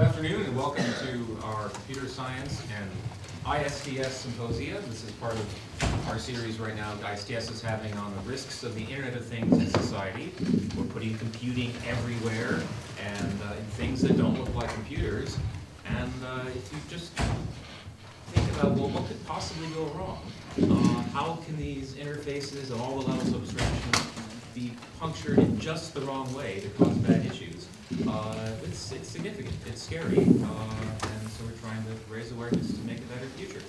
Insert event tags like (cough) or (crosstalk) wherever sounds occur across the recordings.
afternoon and welcome to our computer science and ISTS symposia. This is part of our series right now ISTS is having on the risks of the Internet of Things in society. We're putting computing everywhere and uh, in things that don't look like computers. And uh, if you just think about, well, what could possibly go wrong? Uh, how can these interfaces and all the levels of abstraction be punctured in just the wrong way to cause bad issues? Uh, it's, it's significant, it's scary, uh, and so we're trying to raise awareness to make a better future.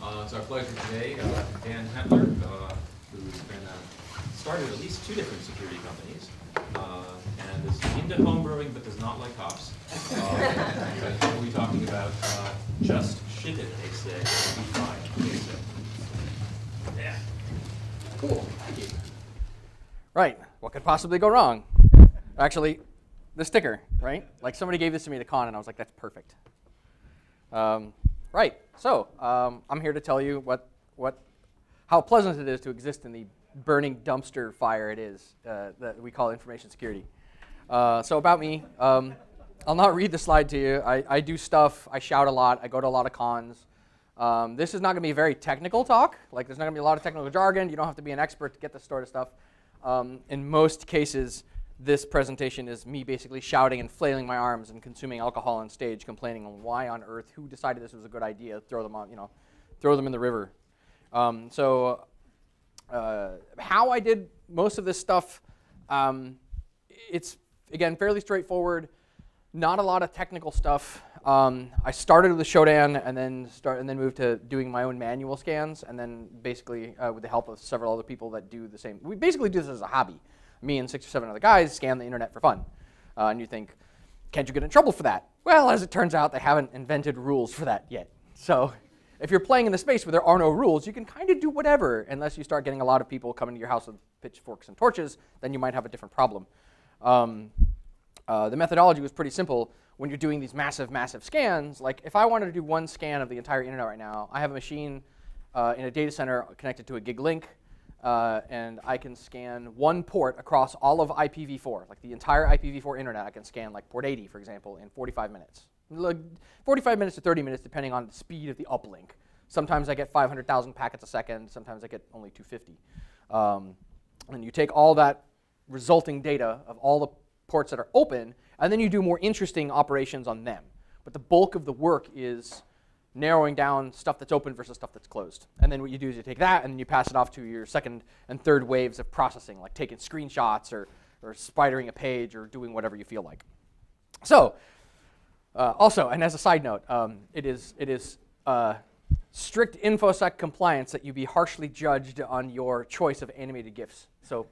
Uh, it's our pleasure today, uh, Dan Tentler, uh, who's been uh, started at least two different security companies, uh, and is into homebrewing but does not like hops. Uh, (laughs) we'll be talking about uh, just ship it, they say, it'll be fine, they say. Yeah. Cool. Thank you. Right. What could possibly go wrong? Actually, the sticker, right? Like somebody gave this to me at a con, and I was like, that's perfect. Um, right. So um, I'm here to tell you what what how pleasant it is to exist in the burning dumpster fire it is uh, that we call information security. Uh, so about me, um, I'll not read the slide to you. I, I do stuff. I shout a lot. I go to a lot of cons. Um, this is not going to be a very technical talk. Like there's not going to be a lot of technical jargon. You don't have to be an expert to get this sort of stuff. Um, in most cases, this presentation is me basically shouting and flailing my arms and consuming alcohol on stage, complaining on why on earth, who decided this was a good idea, throw them on, you know, throw them in the river. Um, so uh, how I did most of this stuff, um, it's again fairly straightforward. Not a lot of technical stuff. Um, I started with Shodan and then start and then moved to doing my own manual scans, and then basically uh, with the help of several other people that do the same. We basically do this as a hobby me and six or seven other guys scan the internet for fun. Uh, and you think, can't you get in trouble for that? Well, as it turns out, they haven't invented rules for that yet. So if you're playing in the space where there are no rules, you can kind of do whatever unless you start getting a lot of people coming to your house with pitchforks and torches, then you might have a different problem. Um, uh, the methodology was pretty simple when you're doing these massive, massive scans. Like if I wanted to do one scan of the entire internet right now, I have a machine uh, in a data center connected to a gig link uh, and I can scan one port across all of IPv4, like the entire IPv4 internet. I can scan like port 80, for example, in 45 minutes. 45 minutes to 30 minutes, depending on the speed of the uplink. Sometimes I get 500,000 packets a second. Sometimes I get only 250. Um, and you take all that resulting data of all the ports that are open, and then you do more interesting operations on them. But the bulk of the work is narrowing down stuff that's open versus stuff that's closed. And then what you do is you take that and then you pass it off to your second and third waves of processing, like taking screenshots or, or spidering a page or doing whatever you feel like. So, uh, also, and as a side note, um, it is, it is uh, strict InfoSec compliance that you be harshly judged on your choice of animated GIFs. So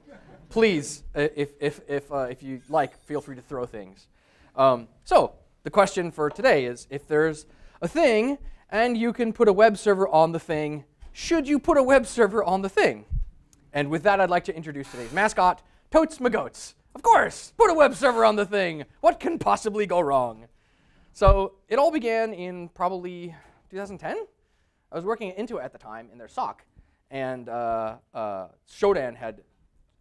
please, if, if, if, uh, if you like, feel free to throw things. Um, so the question for today is if there's a thing and you can put a web server on the thing. Should you put a web server on the thing? And with that, I'd like to introduce today's mascot, Totes Magoats. Of course, put a web server on the thing. What can possibly go wrong? So it all began in probably 2010. I was working at Intuit at the time in their SOC, and uh, uh, Shodan had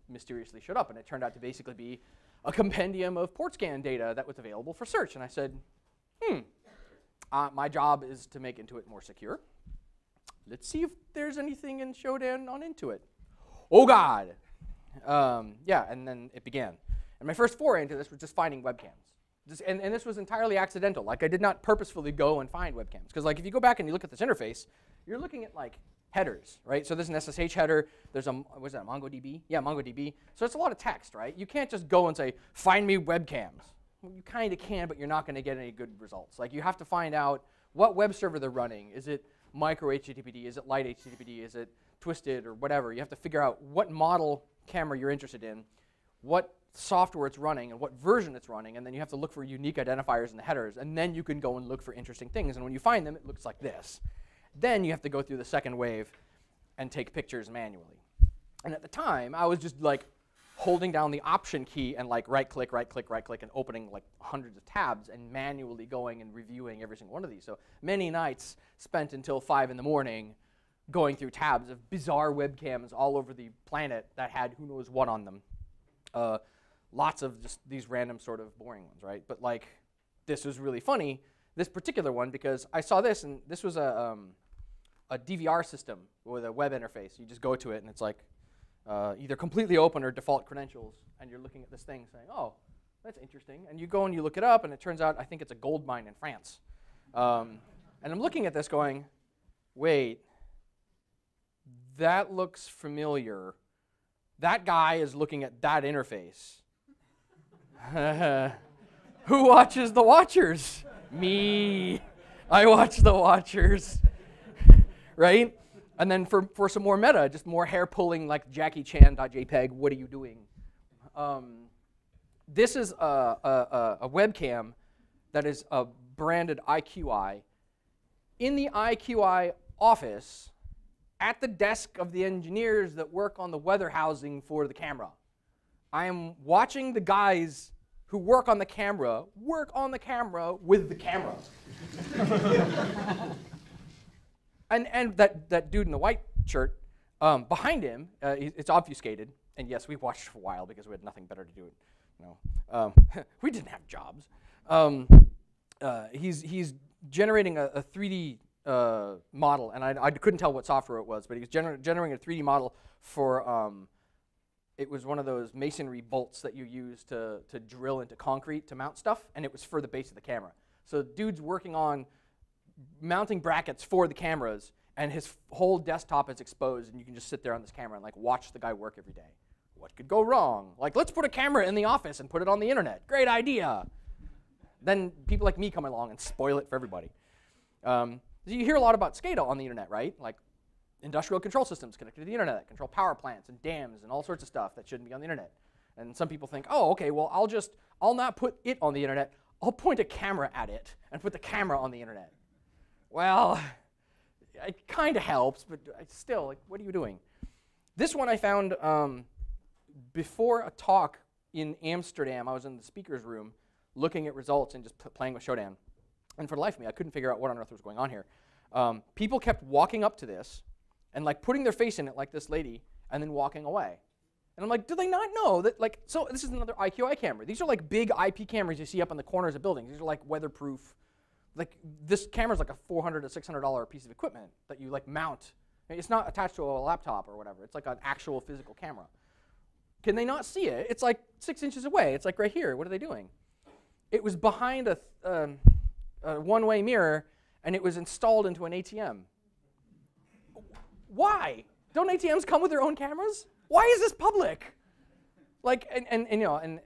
mysteriously showed up, and it turned out to basically be a compendium of port scan data that was available for search. And I said, hmm, uh, my job is to make Intuit more secure. Let's see if there's anything in Shodan on Intuit. Oh God. Um, yeah, and then it began. And my first foray into this was just finding webcams. Just, and, and this was entirely accidental. Like I did not purposefully go and find webcams. Because like if you go back and you look at this interface, you're looking at like headers, right? So there's an SSH header. There's a, was that, MongoDB? Yeah, MongoDB. So it's a lot of text, right? You can't just go and say, find me webcams you kind of can, but you're not going to get any good results. Like you have to find out what web server they're running. Is it micro HTTPD? Is it light HTTPD? Is it twisted or whatever? You have to figure out what model camera you're interested in, what software it's running, and what version it's running, and then you have to look for unique identifiers in the headers, and then you can go and look for interesting things. And when you find them, it looks like this. Then you have to go through the second wave and take pictures manually. And at the time, I was just like holding down the option key and like right click, right click, right click, and opening like hundreds of tabs and manually going and reviewing every single one of these. So many nights spent until five in the morning going through tabs of bizarre webcams all over the planet that had who knows what on them. Uh, lots of just these random sort of boring ones, right? But like this was really funny, this particular one, because I saw this, and this was a, um, a DVR system with a web interface. You just go to it, and it's like uh, either completely open or default credentials, and you're looking at this thing saying, oh, that's interesting. And you go and you look it up, and it turns out I think it's a gold mine in France. Um, and I'm looking at this going, wait, that looks familiar. That guy is looking at that interface. (laughs) Who watches the Watchers? Me. I watch the Watchers. (laughs) right? And then for, for some more meta, just more hair pulling like Jackie Chan.jpg, what are you doing? Um, this is a, a, a, webcam that is a branded IQeye. In the IQeye office, at the desk of the engineers that work on the weather housing for the camera, I am watching the guys who work on the camera work on the camera with the camera. (laughs) and and that, that dude in the white shirt, um, behind him, uh, it's obfuscated. And yes, we watched for a while because we had nothing better to do. No, um, (laughs) we didn't have jobs. Um, uh, he's he's generating a, a 3D uh, model, and I, I, couldn't tell what software it was, but he was gener generating a 3D model for um, it was one of those masonry bolts that you use to, to drill into concrete to mount stuff, and it was for the base of the camera. So dude's working on mounting brackets for the cameras, and his whole desktop is exposed, and you can just sit there on this camera and like watch the guy work every day. What could go wrong? Like, let's put a camera in the office and put it on the internet. Great idea. Then people like me come along and spoil it for everybody. Um, you hear a lot about SCADA on the internet, right? Like industrial control systems connected to the internet control power plants and dams and all sorts of stuff that shouldn't be on the internet. And some people think, oh, okay, well, I'll just, I'll not put it on the internet. I'll point a camera at it and put the camera on the internet. Well, (laughs) it kind of helps, but still, like, what are you doing? This one I found um, before a talk in Amsterdam. I was in the speaker's room looking at results and just playing with Shodan. And for the life of me, I couldn't figure out what on earth was going on here. Um, people kept walking up to this and like putting their face in it like this lady and then walking away. And I'm like, do they not know that like so this is another IQeye camera. These are like big IP cameras you see up in the corners of buildings. These are like weatherproof. Like this camera is like a 400 to 600 dollar piece of equipment that you like mount. It's not attached to a laptop or whatever. It's like an actual physical camera. Can they not see it? It's like six inches away. It's like right here. What are they doing? It was behind a, um, a one-way mirror, and it was installed into an ATM. Why? Don't ATMs come with their own cameras? Why is this public? Like, and, and, and you know, and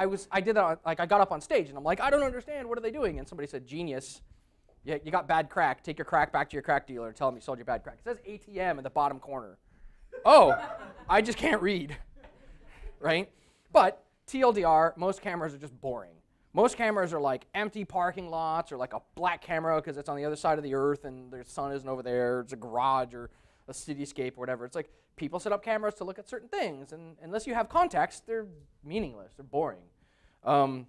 I was, I did that, like, I got up on stage and I'm like, I don't understand, what are they doing? And somebody said, genius, yeah, you got bad crack, take your crack back to your crack dealer and tell him you sold your bad crack. It says ATM in the bottom corner. oh, I just can't read, right? But TLDR, most cameras are just boring. Most cameras are like empty parking lots or like a black camera because it's on the other side of the earth and the sun isn't over there. It's a garage or a cityscape or whatever. It's like people set up cameras to look at certain things, and unless you have context, they're meaningless. They're boring. Um,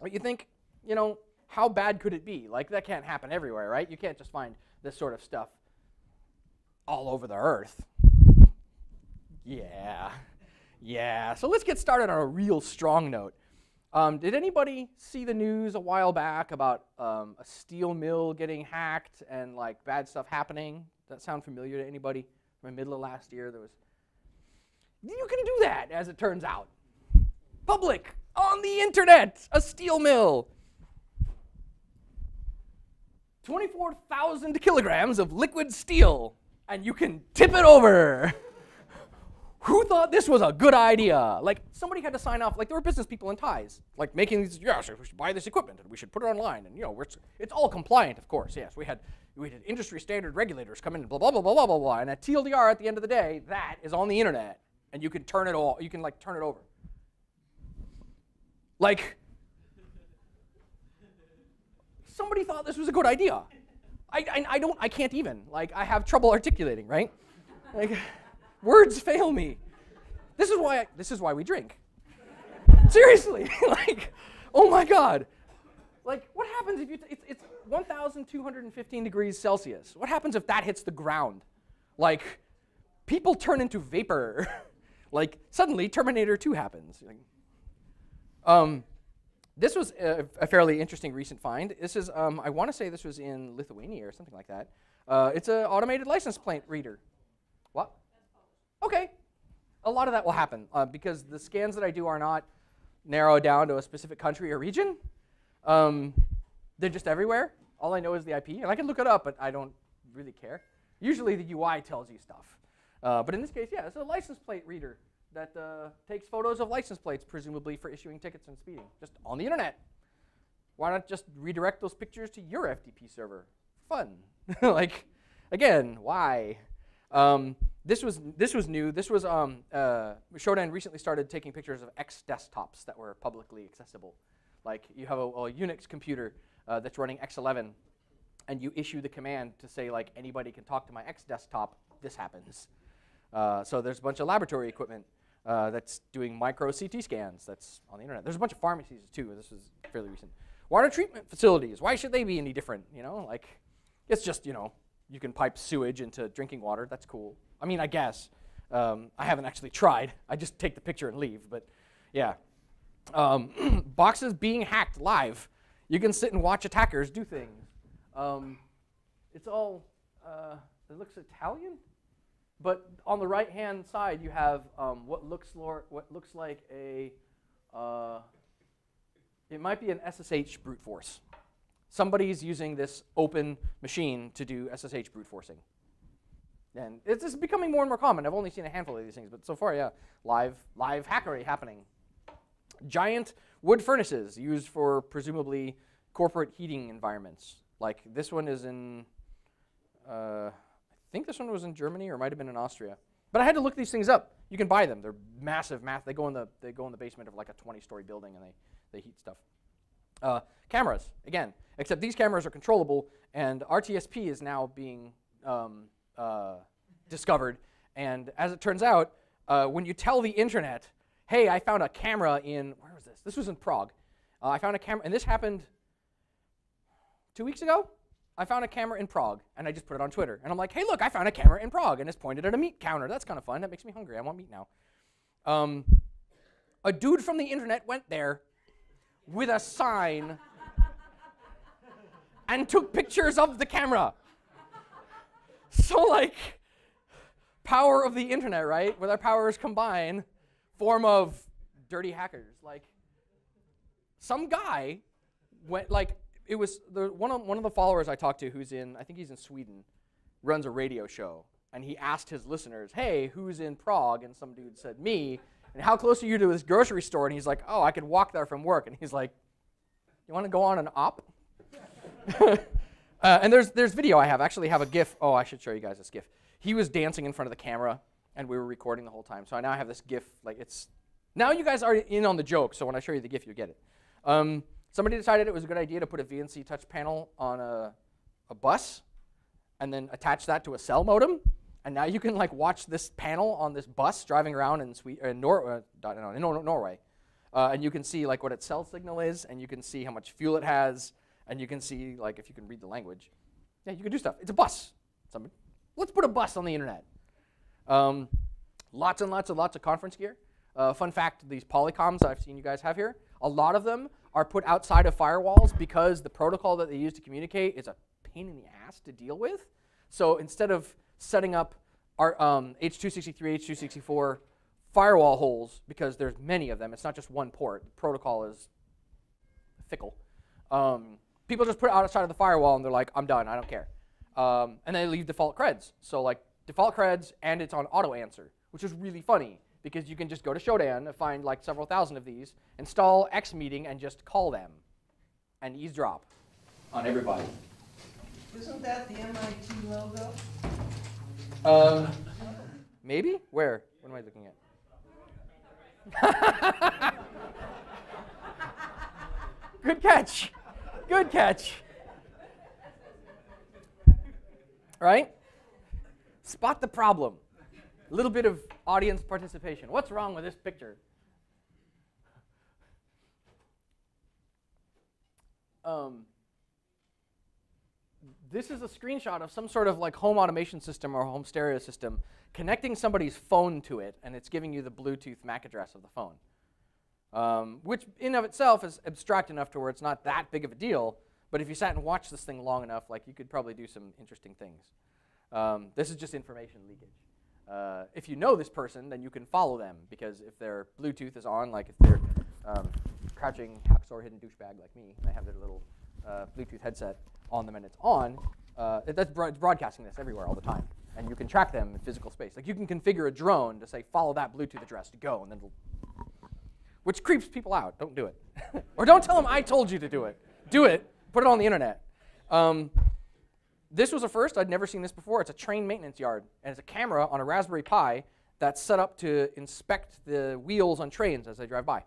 but you think, you know, how bad could it be? Like that can't happen everywhere, right? You can't just find this sort of stuff all over the earth. Yeah, yeah. So let's get started on a real strong note. Um, did anybody see the news a while back about um, a steel mill getting hacked and like bad stuff happening? Does that sound familiar to anybody? From the middle of last year, there was. You can do that, as it turns out. Public on the internet, a steel mill. 24,000 kilograms of liquid steel, and you can tip it over. (laughs) who thought this was a good idea? Like somebody had to sign off. Like there were business people in ties, like making these. Yes, we should buy this equipment and we should put it online. And you know, it's all compliant, of course. Yes, we had we had industry standard regulators come in. Blah blah blah blah blah blah blah. And at TLDR, at the end of the day, that is on the internet, and you can turn it all. You can like turn it over. Like somebody thought this was a good idea. I, I, I don't. I can't even. Like I have trouble articulating. Right. Like. Words fail me. This is why I, this is why we drink. Seriously, (laughs) like, oh my God. Like, what happens if you, it's, it's 1,215 degrees Celsius. What happens if that hits the ground? Like, people turn into vapor. (laughs) like, suddenly Terminator 2 happens. Um, this was a, a fairly interesting recent find. This is, um, I want to say this was in Lithuania or something like that. Uh, it's an automated license plate reader. What? Okay. A lot of that will happen uh, because the scans that I do are not narrowed down to a specific country or region. Um, they're just everywhere. All I know is the IP, and I can look it up, but I don't really care. Usually the UI tells you stuff. Uh, but in this case, yeah, it's a license plate reader that uh, takes photos of license plates, presumably for issuing tickets and speeding, just on the internet. Why not just redirect those pictures to your FTP server? Fun. (laughs) like, again, why? Um, this was this was new. This was um, uh, Shodan recently started taking pictures of X desktops that were publicly accessible. Like you have a, a Unix computer uh, that's running X11, and you issue the command to say like anybody can talk to my X desktop. This happens. Uh, so there's a bunch of laboratory equipment uh, that's doing micro CT scans that's on the internet. There's a bunch of pharmacies too. This is fairly recent. Water treatment facilities. Why should they be any different? You know, like it's just you know you can pipe sewage into drinking water. That's cool. I mean, I guess. Um, I haven't actually tried. I just take the picture and leave. But yeah, um, (clears throat) boxes being hacked live. You can sit and watch attackers do things. Um, it's all. Uh, it looks Italian. But on the right-hand side, you have um, what looks what looks like a, uh, it might be an SSH brute force. Somebody's using this open machine to do SSH brute forcing. And it's becoming more and more common. I've only seen a handful of these things, but so far, yeah, live, live hackery happening. Giant wood furnaces used for presumably corporate heating environments. Like this one is in, uh, I think this one was in Germany or might have been in Austria. But I had to look these things up. You can buy them. They're massive. Math. They go in the they go in the basement of like a 20-story building and they they heat stuff. Uh, cameras again, except these cameras are controllable, and RTSP is now being um, uh, discovered. And as it turns out, uh, when you tell the internet, "Hey, I found a camera in where was this? This was in Prague. Uh, I found a camera, and this happened two weeks ago." I found a camera in Prague, and I just put it on Twitter. And I'm like, hey, look, I found a camera in Prague, and it's pointed at a meat counter. That's kind of fun. That makes me hungry. I want meat now. Um, a dude from the internet went there with a sign and took pictures of the camera. So, like, power of the internet, right? Where their powers combine, form of dirty hackers. Like, some guy went, like, it was the, one, of, one of the followers I talked to who's in, I think he's in Sweden, runs a radio show. And he asked his listeners, hey, who's in Prague? And some dude said, me. And how close are you to this grocery store? And he's like, oh, I could walk there from work. And he's like, you want to go on an op? (laughs) uh, and there's, there's video I have. I actually have a GIF. Oh, I should show you guys this GIF. He was dancing in front of the camera, and we were recording the whole time. So I now have this GIF. Like it's now you guys are in on the joke. So when I show you the GIF, you get it. Um, Somebody decided it was a good idea to put a VNC touch panel on a, a bus and then attach that to a cell modem. And now you can like watch this panel on this bus driving around in, Sweden, in, Nor uh, no, Norway. Uh, and you can see like what its cell signal is, and you can see how much fuel it has, and you can see like if you can read the language. Yeah, you can do stuff. It's a bus. Somebody, let's put a bus on the internet. Um, lots and lots and lots of conference gear. Uh, fun fact, these Polycoms I've seen you guys have here, a lot of them are put outside of firewalls because the protocol that they use to communicate is a pain in the ass to deal with. So instead of setting up our um, H263, H264 firewall holes, because there's many of them, it's not just one port, the protocol is fickle. Um, people just put it outside of the firewall and they're like, I'm done, I don't care. Um, and they leave default creds. So like default creds and it's on auto answer, which is really funny because you can just go to Shodan and find like several thousand of these, install X meeting, and just call them and eavesdrop on everybody. Isn't that the MIT logo? Um, maybe? Where? What am I looking at? (laughs) Good catch. Good catch. Right? Spot the problem. A little bit of audience participation. What's wrong with this picture? Um, this is a screenshot of some sort of like home automation system or home stereo system connecting somebody's phone to it, and it's giving you the Bluetooth MAC address of the phone. Um, which in of itself is abstract enough to where it's not that big of a deal. But if you sat and watched this thing long enough, like you could probably do some interesting things. Um, this is just information leakage. Uh, if you know this person, then you can follow them because if their Bluetooth is on, like if they're um, crouching hacksaw hidden douchebag like me, and they have their little uh, Bluetooth headset on them and it's on, uh, that's broadcasting this everywhere all the time. And you can track them in physical space. Like you can configure a drone to say, follow that Bluetooth address to go, and then it'll, which creeps people out. Don't do it. (laughs) or don't tell them I told you to do it. Do it. Put it on the internet. Um, this was a first. I'd never seen this before. It's a train maintenance yard, and it's a camera on a Raspberry Pi that's set up to inspect the wheels on trains as they drive by,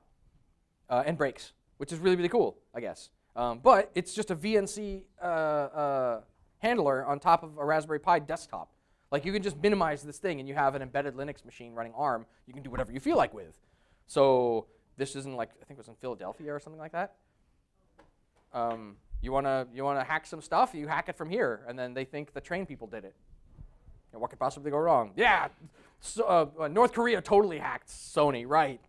uh, and brakes, which is really really cool, I guess. Um, but it's just a VNC uh, uh, handler on top of a Raspberry Pi desktop. Like you can just minimize this thing, and you have an embedded Linux machine running ARM. You can do whatever you feel like with. So this isn't like I think it was in Philadelphia or something like that. Um, you wanna you wanna hack some stuff, you hack it from here, and then they think the train people did it. And what could possibly go wrong? Yeah, so, uh, uh, North Korea totally hacked Sony, right?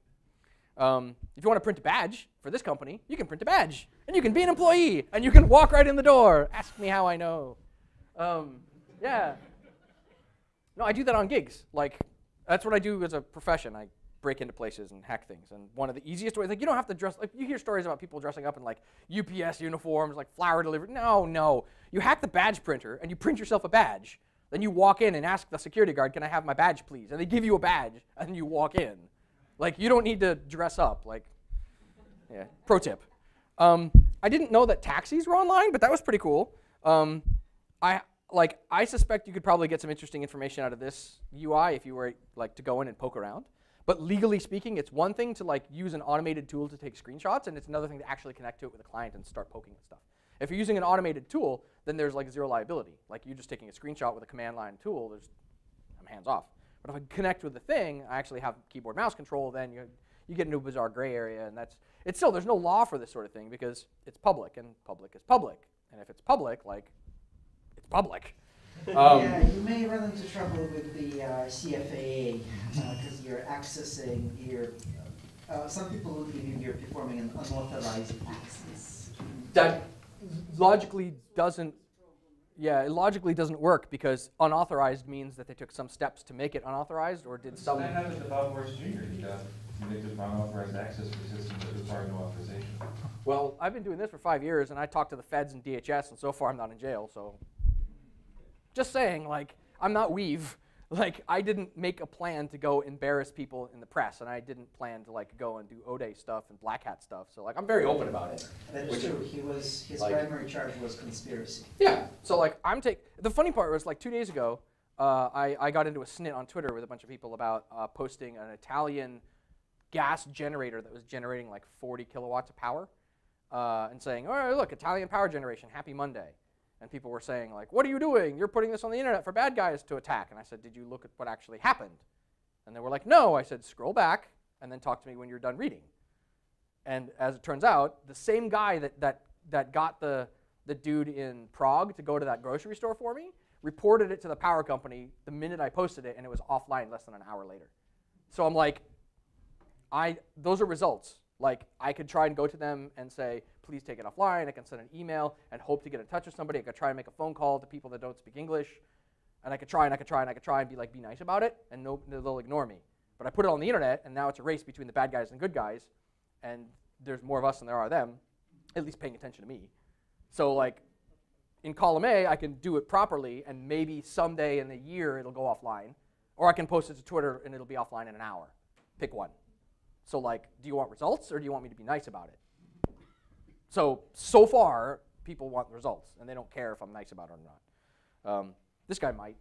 Um, if you want to print a badge for this company, you can print a badge, and you can be an employee, and you can walk right in the door. Ask me how I know. Um, yeah. No, I do that on gigs. Like, that's what I do as a profession. I break into places and hack things. And one of the easiest ways, like you don't have to dress, like you hear stories about people dressing up in like UPS uniforms, like flower delivery. No, no. You hack the badge printer and you print yourself a badge. Then you walk in and ask the security guard, can I have my badge please? And they give you a badge and you walk in. Like you don't need to dress up. Like, yeah, pro tip. Um, I didn't know that taxis were online, but that was pretty cool. Um, I like I suspect you could probably get some interesting information out of this UI if you were like to go in and poke around. But legally speaking, it's one thing to like use an automated tool to take screenshots, and it's another thing to actually connect to it with a client and start poking at stuff. If you're using an automated tool, then there's like zero liability. Like you're just taking a screenshot with a command line tool, there's I'm hands off. But if I connect with the thing, I actually have keyboard mouse control, then you you get into a bizarre gray area, and that's it's still there's no law for this sort of thing because it's public, and public is public. And if it's public, like it's public. Um, yeah, you may run into trouble with the uh, CFAA because uh, you're accessing your. Uh, some people will believe you're performing an unauthorized access. That logically doesn't. Yeah, it logically doesn't work because unauthorized means that they took some steps to make it unauthorized or did some. That happened to Bob Morris Jr. He got convicted of unauthorized access for systems that require no authorization. Well, I've been doing this for five years, and I talked to the feds and DHS, and so far I'm not in jail. So just saying, like, I'm not weev. (laughs) Like, I didn't make a plan to go embarrass people in the press, and I didn't plan to like go and do 0day stuff and Black Hat stuff. So like, I'm very open about it. That's true. He was his like, primary charge was conspiracy. Yeah. So like, I'm take. The funny part was like two days ago, uh, I I got into a snit on Twitter with a bunch of people about uh, posting an Italian gas generator that was generating like 40 kilowatts of power, uh, and saying, "Oh, look, Italian power generation, happy Monday." And people were saying, like, what are you doing? You're putting this on the internet for bad guys to attack. And I said, did you look at what actually happened? And they were like, no. I said, scroll back and then talk to me when you're done reading. And as it turns out, the same guy that, that, that got the, the dude in Prague to go to that grocery store for me reported it to the power company the minute I posted it, and it was offline less than an hour later. So I'm like, I, those are results. Like, I could try and go to them and say, please take it offline. I can send an email and hope to get in touch with somebody. I could try and make a phone call to people that don't speak English. And I could try and I could try and I could try and be like, be nice about it, and no, they'll ignore me. But I put it on the internet, and now it's a race between the bad guys and good guys, and there's more of us than there are them, at least paying attention to me. So like, in column A, I can do it properly, and maybe someday in a year it'll go offline, or I can post it to Twitter and it'll be offline in an hour. Pick one. So like, do you want results or do you want me to be nice about it? So, so far, people want results, and they don't care if I'm nice about it or not. Um, this guy might,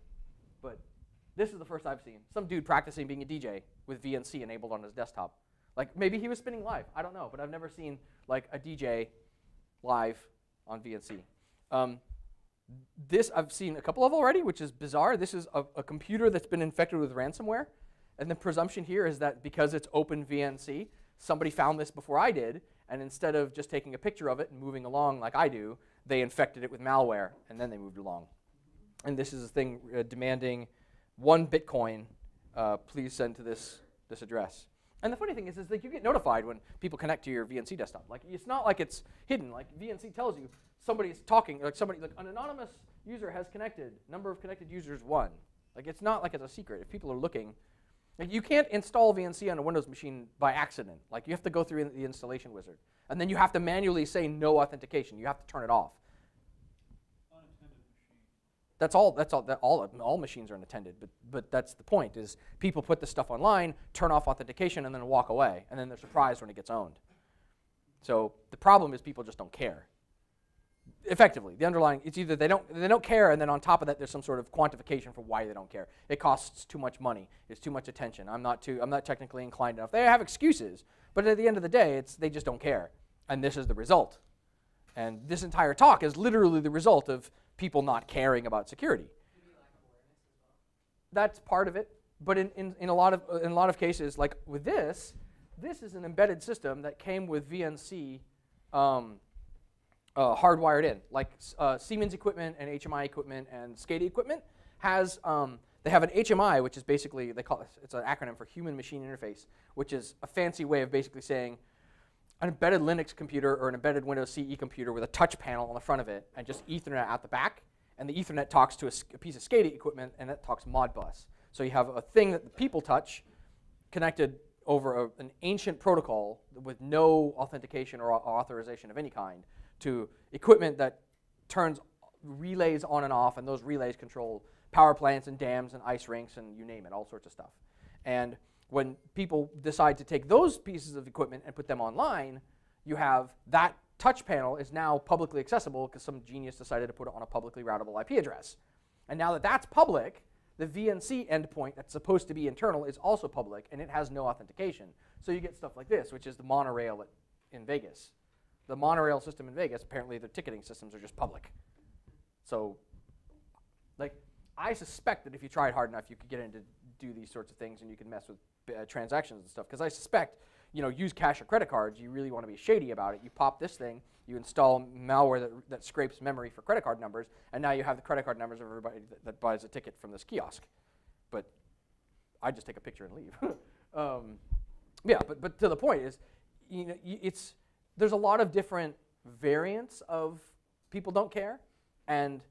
but this is the first I've seen. Some dude practicing being a DJ with VNC enabled on his desktop. Like, maybe he was spinning live. I don't know, but I've never seen, like, a DJ live on VNC. Um, this I've seen a couple of already, which is bizarre. This is a, a, computer that's been infected with ransomware. And the presumption here is that because it's open VNC, somebody found this before I did, and instead of just taking a picture of it and moving along like I do, they infected it with malware, and then they moved along. And this is a thing uh, demanding one Bitcoin, uh, please send to this, this address. And the funny thing is, is that you get notified when people connect to your VNC desktop. Like it's not like it's hidden. Like VNC tells you somebody's talking, like somebody, like an anonymous user has connected. Number of connected users one. Like it's not like it's a secret. If people are looking, you can't install VNC on a Windows machine by accident. Like you have to go through the installation wizard, and then you have to manually say no authentication. You have to turn it off. That's all. That's all. That all all machines are unattended. But but that's the point. Is people put this stuff online, turn off authentication, and then walk away, and then they're surprised when it gets owned. So the problem is people just don't care. Effectively, the underlying it's either they don't they don't care, and then on top of that, there's some sort of quantification for why they don't care. It costs too much money. It's too much attention. I'm not too I'm not technically inclined enough. They have excuses, but at the end of the day, it's they just don't care, and this is the result. And this entire talk is literally the result of people not caring about security. That's part of it. But in, in, in, a lot of, in a lot of cases, like with this, this is an embedded system that came with VNC um, uh, hardwired in. Like uh, Siemens equipment and HMI equipment and SCADA equipment has, um, they have an HMI, which is basically, they call it, it's an acronym for Human Machine Interface, which is a fancy way of basically saying, an embedded Linux computer or an embedded Windows CE computer with a touch panel on the front of it and just Ethernet out the back. And the Ethernet talks to a, a piece of SCADA equipment and that talks Modbus. So you have a thing that the people touch connected over a, an ancient protocol with no authentication or, or authorization of any kind to equipment that turns relays on and off, and those relays control power plants and dams and ice rinks and you name it, all sorts of stuff. And when people decide to take those pieces of equipment and put them online, you have that touch panel is now publicly accessible because some genius decided to put it on a publicly routable IP address. And now that that's public, the VNC endpoint that's supposed to be internal is also public, and it has no authentication. So you get stuff like this, which is the monorail at, in Vegas. The monorail system in Vegas, apparently the ticketing systems are just public. So, like, I suspect that if you tried hard enough, you could get into do these sorts of things, and you can mess with uh, transactions and stuff. Because I suspect, you know, use cash or credit cards, you really want to be shady about it. You pop this thing, you install malware that, that scrapes memory for credit card numbers, and now you have the credit card numbers of everybody that, that buys a ticket from this kiosk. But I just take a picture and leave. (laughs) um, yeah, but, but to the point is, you know, it's, there's a lot of different variants of people don't care, and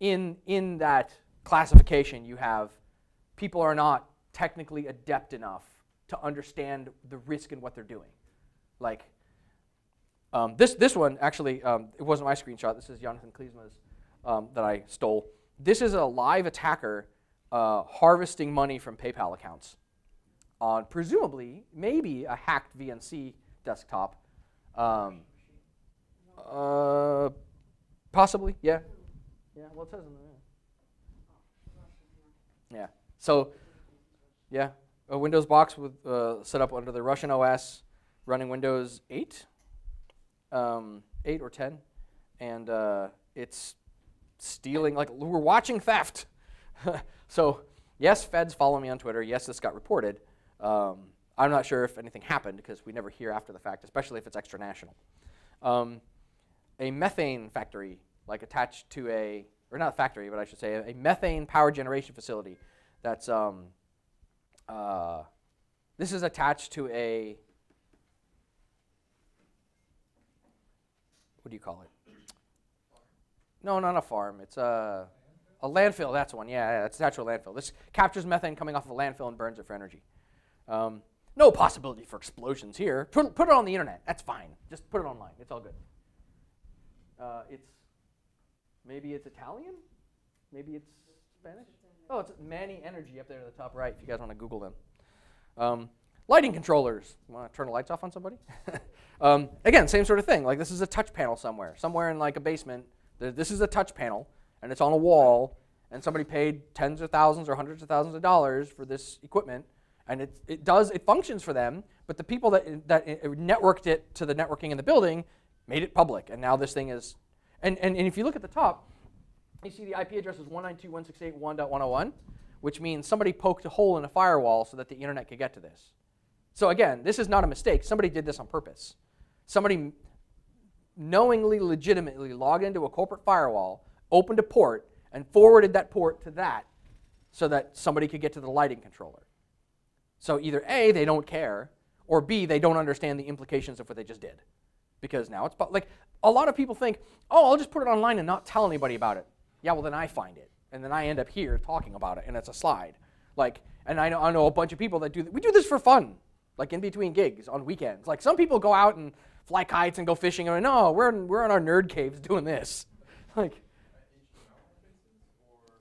in, in that classification you have people are not technically adept enough to understand the risk in what they're doing. Like, um, this, this one, actually, um, it wasn't my screenshot. This is Jonathan Kliesma's um, that I stole. This is a live attacker uh, harvesting money from PayPal accounts on presumably, maybe a hacked VNC desktop. Um, uh, possibly, yeah. Yeah, well, it says in there. Yeah. So yeah, a Windows box with uh, set up under the Russian OS, running Windows 8, um, 8 or 10, and uh, it's stealing. Like we're watching theft. (laughs) so yes, feds follow me on Twitter. Yes, this got reported. Um, I'm not sure if anything happened because we never hear after the fact, especially if it's extra national. Um, a methane factory, like attached to a, or not a factory, but I should say, a methane power generation facility that's um, uh, this is attached to a, what do you call it? No, not a farm. It's a, a landfill. That's one. Yeah, yeah, it's a landfill. This captures methane coming off of a landfill and burns it for energy. Um, no possibility for explosions here. Put, put it on the internet. That's fine. Just put it online. It's all good. Uh, it's maybe it's Italian. Maybe it's Spanish. Oh, it's Manny Energy up there in the top right if you guys want to Google them. Um, lighting controllers. Want to turn the lights off on somebody? (laughs) um, again, same sort of thing. Like this is a touch panel somewhere. Somewhere in like a basement, this is a touch panel, and it's on a wall, and somebody paid tens of thousands or hundreds of thousands of dollars for this equipment, and it, it does, it functions for them, but the people that, that networked it to the networking in the building made it public, and now this thing is, and, and, and if you look at the top, you see the IP address is 192.168.1.101, which means somebody poked a hole in a firewall so that the internet could get to this. So again, this is not a mistake. Somebody did this on purpose. Somebody knowingly, legitimately logged into a corporate firewall, opened a port, and forwarded that port to that so that somebody could get to the lighting controller. So either A, they don't care, or B, they don't understand the implications of what they just did. Because now it's like a lot of people think, oh, I'll just put it online and not tell anybody about it. Yeah, well, then I find it. And then I end up here talking about it, and it's a slide. Like, and I know, I know a bunch of people that do, we do this for fun, like in between gigs on weekends. Like, some people go out and fly kites and go fishing, and no, we're in, we're in our nerd caves doing this. (laughs) Like,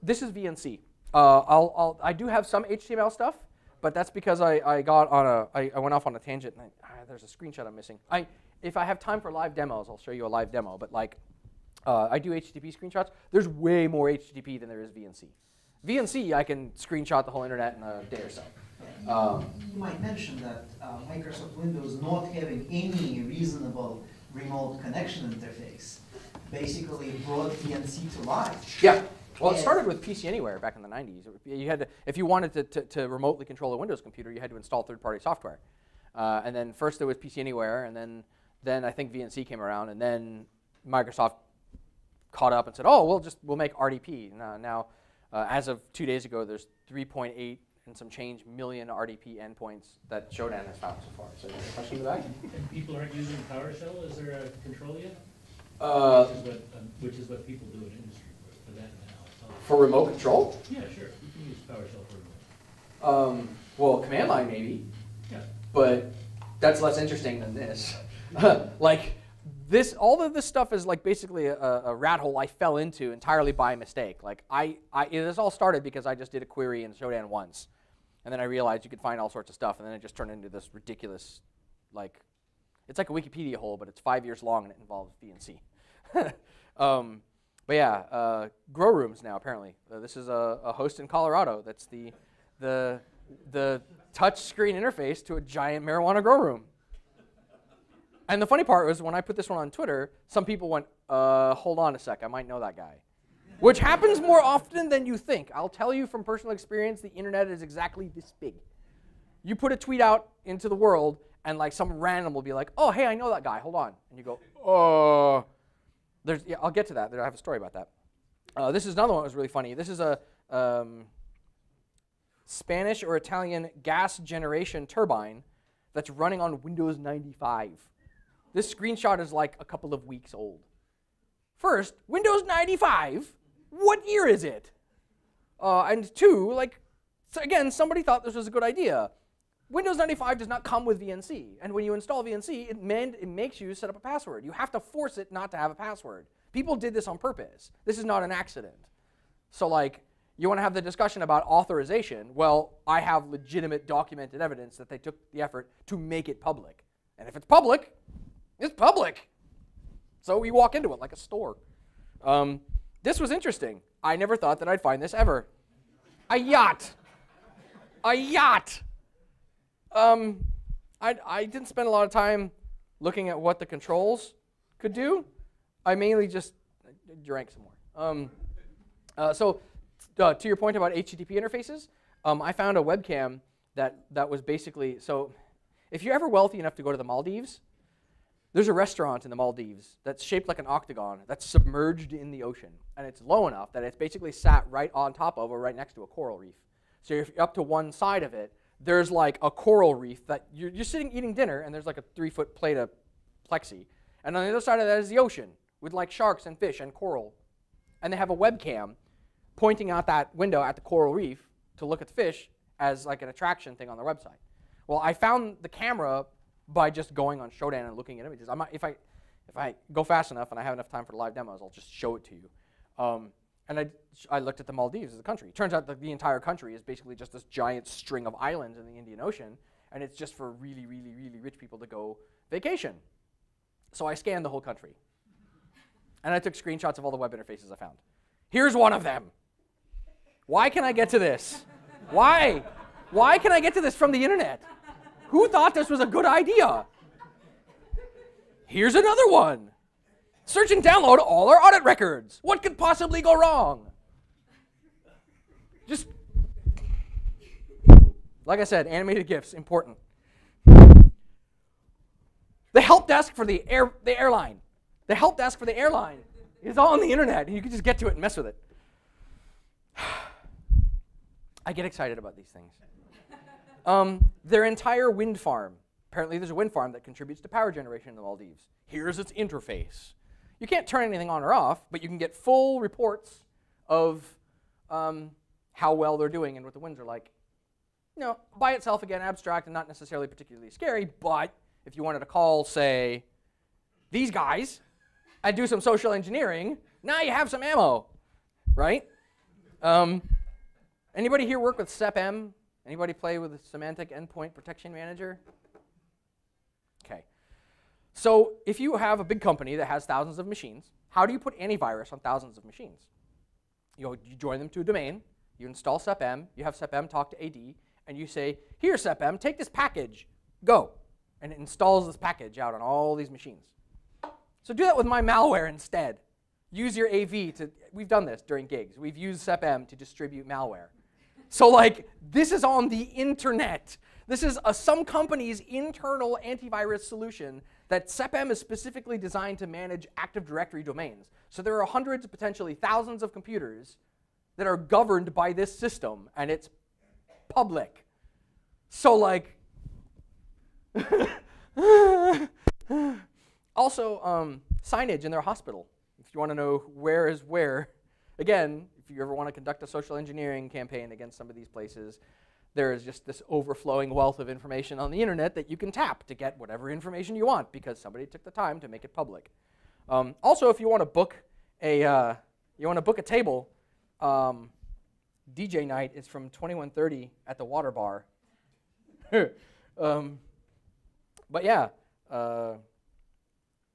this is VNC. Uh, I'll, I'll, I do have some HTML stuff, but that's because I, I got on a, I, I went off on a tangent. And I, ah, there's a screenshot I'm missing. I, if I have time for live demos, I'll show you a live demo. But like, uh, I do HTTP screenshots. There's way more HTTP than there is VNC. VNC, I can screenshot the whole internet in a day or so. Um, You might mention that uh, Microsoft Windows not having any reasonable remote connection interface basically brought VNC to life. Yeah. Well, it started with PC Anywhere back in the 90s. You had to, if you wanted to, to, to remotely control a Windows computer, you had to install third-party software. Uh, and then first there was PC Anywhere, and then, then I think VNC came around, and then Microsoft caught up and said, "Oh, we'll just we'll make RDP." Now, now uh, as of two days ago, there's 3.8 and some change million RDP endpoints that Shodan has found so far. So, any question in the back? People aren't using PowerShell is there a control yet? Uh, Which is what, um, which is what people do in industry for, for that now. For remote control, Yeah, sure, you can use PowerShell for remote. um, well, command line maybe. Yeah. but that's less interesting than this. (laughs) like this, all of this stuff is like basically a, a rat hole I fell into entirely by mistake. Like I, I, this all started because I just did a query in Shodan once, and then I realized you could find all sorts of stuff, and then it just turned into this ridiculous, like, it's like a Wikipedia hole, but it's five years long and it involves VNC. (laughs) um, but yeah, uh, grow rooms now apparently. Uh, this is a, a host in Colorado. That's the, the, the touch screen interface to a giant marijuana grow room. And the funny part was when I put this one on Twitter, some people went, uh, hold on a sec, I might know that guy. Which happens more often than you think. I'll tell you from personal experience, the internet is exactly this big. You put a tweet out into the world, and like some random will be like, oh, hey, I know that guy, hold on. And you go, oh. There's, yeah, I'll get to that. I have a story about that. Uh, this is another one that was really funny. This is a um, Spanish or Italian gas generation turbine that's running on Windows 95. This screenshot is like a couple of weeks old. First, Windows 95? What year is it? Uh, and two, like, so again, somebody thought this was a good idea. Windows 95 does not come with VNC, and when you install VNC, it, it makes you set up a password. You have to force it not to have a password. People did this on purpose. This is not an accident. So, like, you want to have the discussion about authorization. Well, I have legitimate documented evidence that they took the effort to make it public. And if it's public, it's public. So we walk into it like a store. Um, this was interesting. I never thought that I'd find this ever. A yacht. A yacht. Um, I, I didn't spend a lot of time looking at what the controls could do. I mainly just drank some more. Um, uh, so, uh, to your point about HTTP interfaces, um, I found a webcam that, that was basically so. If you're ever wealthy enough to go to the Maldives, there's a restaurant in the Maldives that's shaped like an octagon that's submerged in the ocean, and it's low enough that it's basically sat right on top of or right next to a coral reef. So if you're up to one side of it, there's like a coral reef that you're, you're sitting eating dinner, and there's like a three foot plate of plexi, and on the other side of that is the ocean with like sharks and fish and coral, and they have a webcam pointing out that window at the coral reef to look at the fish as like an attraction thing on their website. Well, I found the camera by just going on Shodan and looking at images. I might, if I if I go fast enough and I have enough time for live demos, I'll just show it to you. Um, and I, I looked at the Maldives as a country. Turns out that the entire country is basically just this giant string of islands in the Indian Ocean, and it's just for really, really, really rich people to go vacation. So I scanned the whole country. And I took screenshots of all the web interfaces I found. Here's one of them. Why can I get to this? Why? Why can I get to this from the internet? Who thought this was a good idea? Here's another one. Search and download all our audit records. What could possibly go wrong? Just like I said, animated GIFs important. The help desk for the air the airline. The help desk for the airline is all on the internet, and you can just get to it and mess with it. (sighs) I get excited about these things. Um, their entire wind farm apparently there's a wind farm that contributes to power generation in the Maldives. Here's its interface. You can't turn anything on or off, but you can get full reports of um, how well they're doing and what the winds are like. You know, by itself, again, abstract and not necessarily particularly scary, but if you wanted to call, say, these guys and do some social engineering, now you have some ammo, right? Um, anybody here work with SEPM? Anybody play with the Symantec Endpoint Protection Manager? So if you have a big company that has thousands of machines, how do you put antivirus on thousands of machines? You, know, you join them to a domain, you install SEPM, you have SEPM talk to AD, and you say, here, SEPM, take this package, go. And it installs this package out on all these machines. So do that with my malware instead. Use your AV to, we've done this during gigs. We've used SEPM to distribute malware. So like, this is on the internet. This is a, some company's internal antivirus solution that SEPM is specifically designed to manage Active Directory domains. So there are hundreds, potentially thousands of computers that are governed by this system, and it's public. So like, (laughs) also um, signage in their hospital. If you want to know where is where, again, if you ever want to conduct a social engineering campaign against some of these places, there is just this overflowing wealth of information on the internet that you can tap to get whatever information you want because somebody took the time to make it public. Um, also, if you want to book a uh, you want to book a table, um, DJ night is from 21:30 at the Water Bar. (laughs) um, but yeah, uh,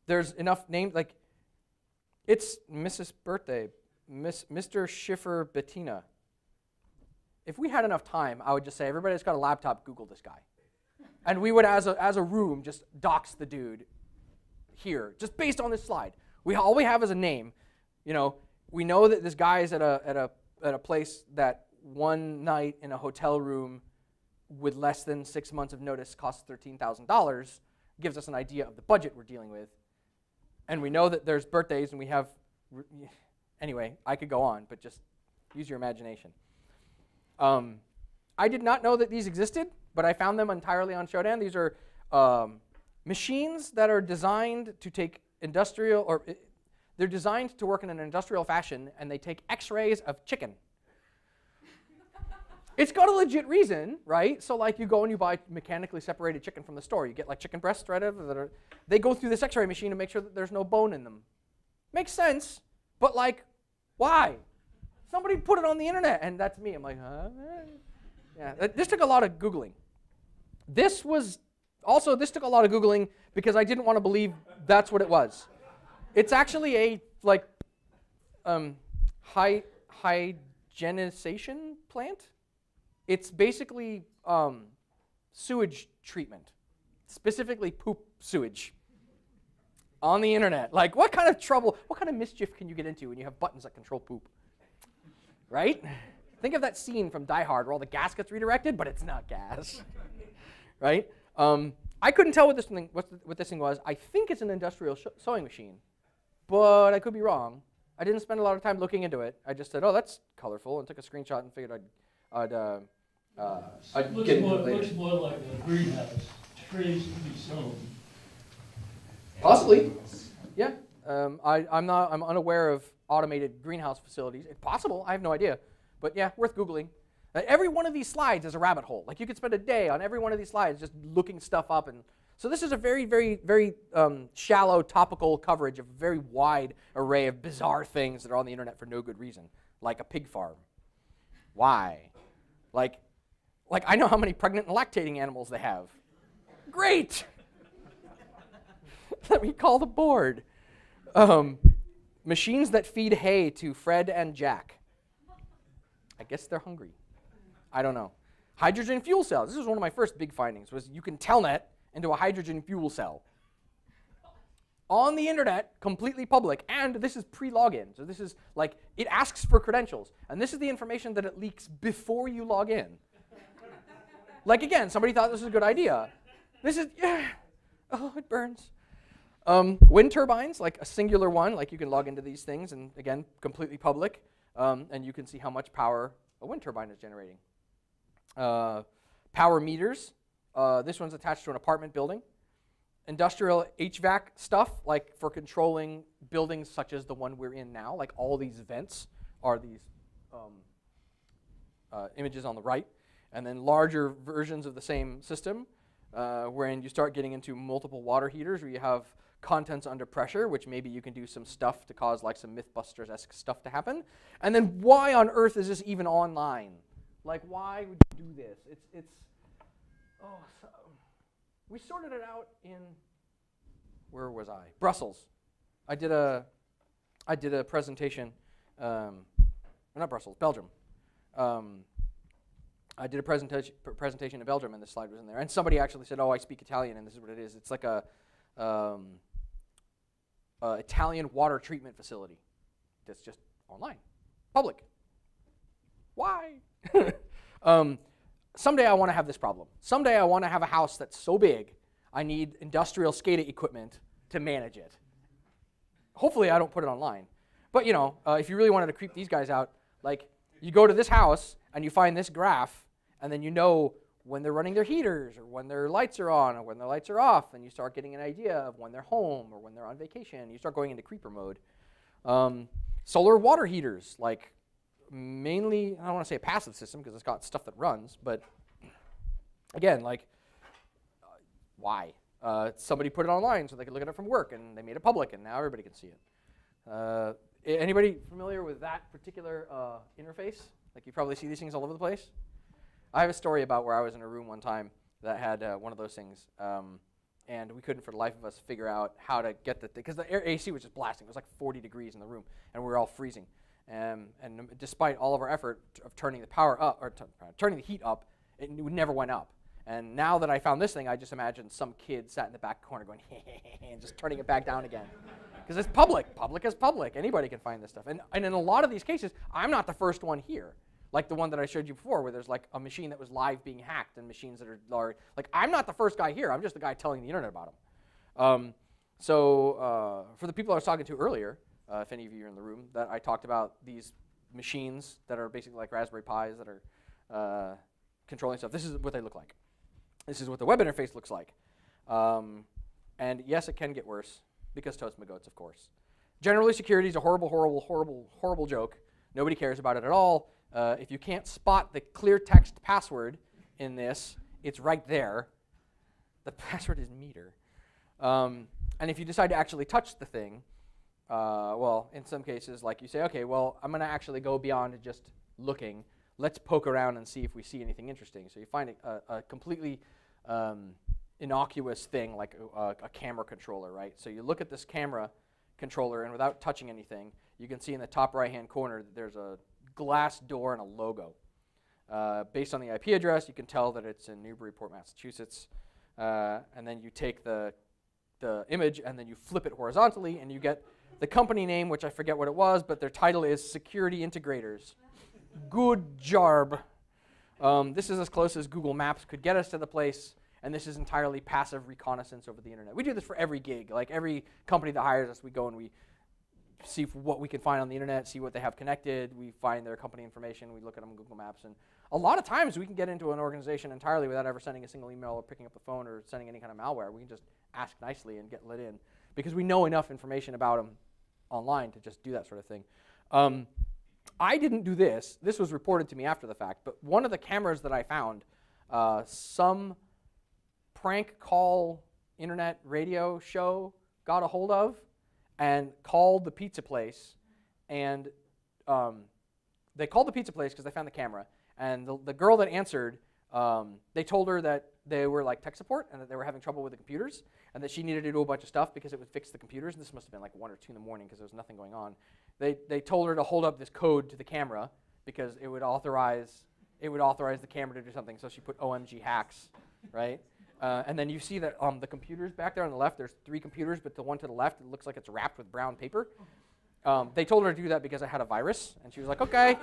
there's enough names like it's Mrs. Birthday, Miss, Mr. Schiffer Bettina. If we had enough time, I would just say, everybody that's got a laptop, Google this guy. And we would, as a, as a room, just dox the dude here, just based on this slide. We, all we have is a name. You know, we know that this guy is at a, at, a, at a place that one night in a hotel room with less than six months of notice costs $13,000, gives us an idea of the budget we're dealing with. And we know that there's birthdays and we have, anyway, I could go on, but just use your imagination. Um, I did not know that these existed, but I found them entirely on Shodan. These are um, machines that are designed to take industrial, or uh, they're designed to work in an industrial fashion, and they take x-rays of chicken. it's got a legit reason, right? So like you go and you buy mechanically separated chicken from the store. You get like chicken breasts right they go through this x-ray machine to make sure that there's no bone in them. Makes sense, but like, why? Somebody put it on the internet, and that's me. I'm like, huh? Yeah, this took a lot of Googling. This was also, this took a lot of Googling because I didn't want to believe that's what it was. It's actually a, like, um, hy hygienization plant. It's basically um, sewage treatment, specifically poop sewage on the internet. Like, what kind of trouble, what kind of mischief can you get into when you have buttons that control poop? Right? Think of that scene from Die Hard where all the gas gets redirected, but it's not gas, (laughs) right? Um, I couldn't tell what this thing what, what this thing was. I think it's an industrial sewing machine, but I could be wrong. I didn't spend a lot of time looking into it. I just said, "Oh, that's colorful," and took a screenshot and figured I'd, I'd, uh, uh, I'd Looks get more, into it later. looks more like a greenhouse, trees to be sown. Possibly, yeah. Um, I, I'm not. I'm unaware of automated greenhouse facilities. It's possible. I have no idea. But yeah, worth Googling. Uh, every one of these slides is a rabbit hole. Like you could spend a day on every one of these slides just looking stuff up. And so this is a very, very, very um, shallow topical coverage of a very wide array of bizarre things that are on the internet for no good reason, like a pig farm. Why? Like, like I know how many pregnant and lactating animals they have. Great. (laughs) Let me call the board. Um, Machines that feed hay to Fred and Jack. I guess they're hungry. I don't know. Hydrogen fuel cells. This was one of my first big findings was you can telnet into a hydrogen fuel cell. On the internet, completely public, and this is pre-login. So this is like, it asks for credentials. And this is the information that it leaks before you log in. like again, somebody thought this was a good idea. This is, yeah, (sighs) oh, it burns. Um, wind turbines, like a singular one, like you can log into these things, and again, completely public, um, and you can see how much power a wind turbine is generating. Uh, power meters, Uh, this one's attached to an apartment building. Industrial HVAC stuff, like for controlling buildings such as the one we're in now, like all these vents are these um, uh, images on the right. And then larger versions of the same system, uh, wherein you start getting into multiple water heaters where you have contents under pressure, which maybe you can do some stuff to cause like some Mythbusters-esque stuff to happen. And then why on earth is this even online? Like, why would you do this? It's, it's, oh, so, we sorted it out in, where was I? Brussels. I did a, I did a presentation, um, not Brussels, Belgium. Um, I did a presentation presentation in Belgium, and this slide was in there. And somebody actually said, "Oh, I speak Italian, and this is what it is. It's like a um, uh, Italian water treatment facility that's just online, public. Why? (laughs) um, someday I want to have this problem. Someday I want to have a house that's so big I need industrial SCADA equipment to manage it. Hopefully I don't put it online. But you know, uh, if you really wanted to creep these guys out, like you go to this house and you find this graph, and then you know when they're running their heaters or when their lights are on or when their lights are off, and you start getting an idea of when they're home or when they're on vacation. You start going into creeper mode. Um, solar water heaters, like mainly, I don't want to say a passive system because it's got stuff that runs, but again, like, uh, why? Uh, somebody put it online so they could look at it from work, and they made it public, and now everybody can see it. Uh, anybody familiar with that particular uh, interface? Like, you probably see these things all over the place. I have a story about where I was in a room one time that had uh, one of those things, um, and we couldn't for the life of us figure out how to get the because the air AC was just blasting. It was like 40 degrees in the room, and we were all freezing. Um, and despite all of our effort of turning the power up or uh, turning the heat up, it never went up. And now that I found this thing, I just imagine some kid sat in the back corner going, (laughs) and just turning it back down again. Because it's public. Public is public. Anybody can find this stuff. And, and in a lot of these cases, I'm not the first one here like the one that I showed you before, where there's like a machine that was live being hacked and machines that are, like I'm not the first guy here. I'm just the guy telling the internet about them. Um, so uh, for the people I was talking to earlier, uh, if any of you are in the room, that I talked about these machines that are basically like Raspberry Pis that are uh, controlling stuff. This is what they look like. This is what the web interface looks like. Um, and yes, it can get worse because toast my goats, of course. Generally, security is a horrible, horrible, horrible, horrible joke. Nobody cares about it at all. Uh, if you can't spot the clear text password in this, it's right there. The (laughs) password is meter. Um, and if you decide to actually touch the thing, uh, well, in some cases, like you say, okay, well, I'm going to actually go beyond just looking. Let's poke around and see if we see anything interesting. So you find a, a completely um, innocuous thing like a, a, camera controller, right? So you look at this camera controller, and without touching anything, you can see in the top right-hand corner that there's a glass door and a logo. Uh, based on the IP address, you can tell that it's in Newburyport, Massachusetts. Uh, and then you take the, the image and then you flip it horizontally and you get the company name, which I forget what it was, but their title is Security Integrators. Good job. Um, this is as close as Google Maps could get us to the place, and this is entirely passive reconnaissance over the internet. We do this for every gig. Like every company that hires us, we go and we see what we can find on the internet, see what they have connected. We find their company information. We look at them on Google Maps. And a lot of times we can get into an organization entirely without ever sending a single email or picking up the phone or sending any kind of malware. We can just ask nicely and get let in because we know enough information about them online to just do that sort of thing. Um, I didn't do this. This was reported to me after the fact. But one of the cameras that I found, uh, some prank call internet radio show got a hold of and called the pizza place. And um, they called the pizza place because they found the camera. And the, the girl that answered, um, they told her that they were like tech support and that they were having trouble with the computers and that she needed to do a bunch of stuff because it would fix the computers. And this must have been like 1 or 2 in the morning because there was nothing going on. They, they told her to hold up this code to the camera because it would authorize it would authorize the camera to do something. So she put OMG hacks, right? Uh, and then you see that um, the computers back there on the left, there's three computers, but the one to the left, it looks like it's wrapped with brown paper. Um, they told her to do that because I had a virus, and she was like, okay.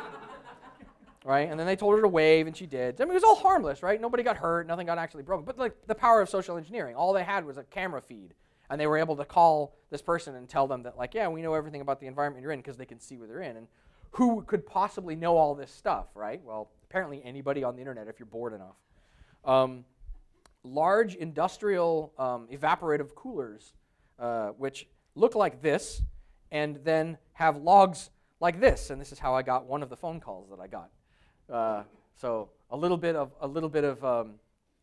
(laughs) right? And then they told her to wave, and she did. I mean, it was all harmless, right? Nobody got hurt, nothing got actually broken. But like the power of social engineering, all they had was a camera feed, and they were able to call this person and tell them that, like, yeah, we know everything about the environment you're in because they can see where they're in. And who could possibly know all this stuff, right? Well, apparently anybody on the internet if you're bored enough. Um, large industrial um, evaporative coolers, uh, which look like this, and then have logs like this. And this is how I got one of the phone calls that I got. Uh, so a little bit of a little bit of um,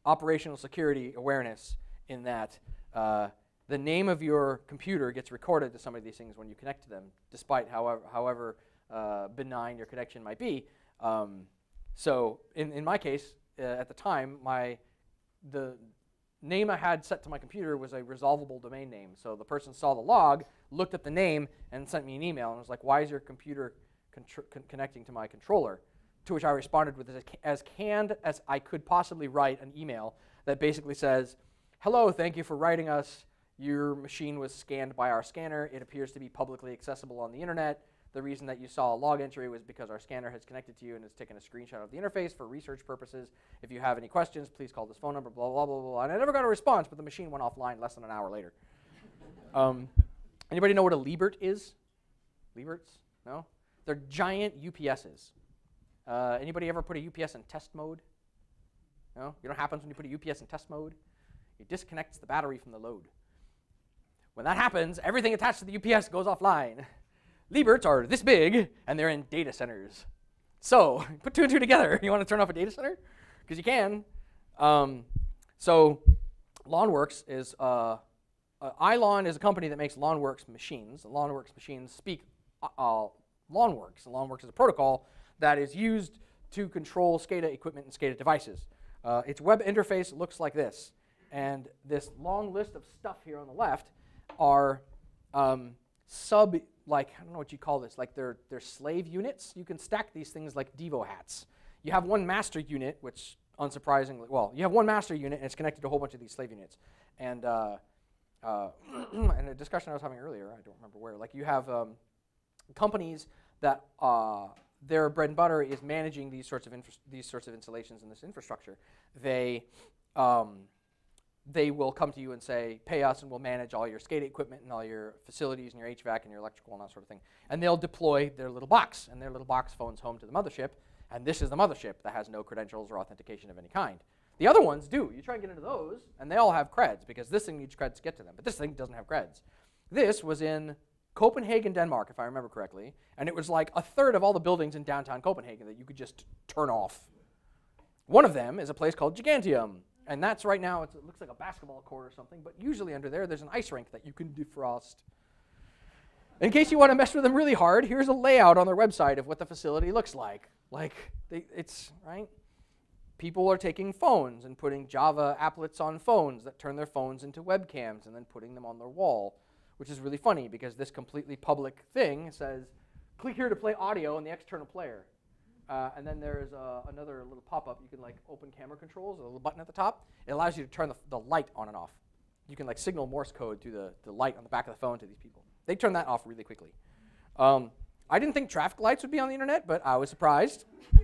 operational security awareness in that uh, the name of your computer gets recorded to some of these things when you connect to them, despite however however uh, benign your connection might be. Um, so in, in my case, uh, at the time, my the name I had set to my computer was a resolvable domain name. So the person saw the log, looked at the name, and sent me an email and was like, "Why is your computer con connecting to my controller?" To which I responded with as, as canned as I could possibly write an email that basically says, "Hello, thank you for writing us. Your machine was scanned by our scanner. It appears to be publicly accessible on the internet. The reason that you saw a log entry was because our scanner has connected to you and has taken a screenshot of the interface for research purposes. If you have any questions, please call this phone number, blah, blah, blah, blah. And I never got a response, but the machine went offline less than an hour later. (laughs) um, anybody know what a Liebert is? Lieberts? No? They're giant UPSs. Uh, anybody ever put a UPS in test mode? No? You know what happens when you put a UPS in test mode? It disconnects the battery from the load. When that happens, everything attached to the UPS goes offline. (laughs) Lieberts are this big, and they're in data centers. So (laughs) put two and two together. You want to turn off a data center? Because you can. Um, so LonWorks is, uh, uh, iLON is a company that makes LonWorks machines. LonWorks machines speak uh, uh, LonWorks. LonWorks is a protocol that is used to control SCADA equipment and SCADA devices. Uh, its web interface looks like this. And this long list of stuff here on the left are um, sub, like, I don't know what you call this, like they're, they're slave units. You can stack these things like Devo hats. You have one master unit, which unsurprisingly, well, you have one master unit and it's connected to a whole bunch of these slave units. And uh, uh, (clears throat) in a discussion I was having earlier, I don't remember where, like you have um, companies that uh, their bread and butter is managing these sorts of these sorts of installations and this infrastructure. They um, they will come to you and say, pay us and we'll manage all your SCADA equipment and all your facilities and your HVAC and your electrical and that sort of thing. And they'll deploy their little box, and their little box phones home to the mothership, and this is the mothership that has no credentials or authentication of any kind. The other ones do. You try and get into those, and they all have creds, because this thing needs creds to get to them, but this thing doesn't have creds. This was in Copenhagen, Denmark, if I remember correctly, and it was like a third of all the buildings in downtown Copenhagen that you could just turn off. One of them is a place called Gigantium, and that's right now, it looks like a basketball court or something, but usually under there, there's an ice rink that you can defrost. In case you want to mess with them really hard, here's a layout on their website of what the facility looks like. Like, they, it's, right? People are taking phones and putting Java applets on phones that turn their phones into webcams and then putting them on their wall, which is really funny because this completely public thing says, click here to play audio in the external player. Uh, and then there's uh, another little pop-up. You can like open camera controls, a little button at the top. It allows you to turn the, the light on and off. You can like signal Morse code through the, the light on the back of the phone to these people. They turn that off really quickly. Um, I didn't think traffic lights would be on the internet, but I was surprised. (laughs)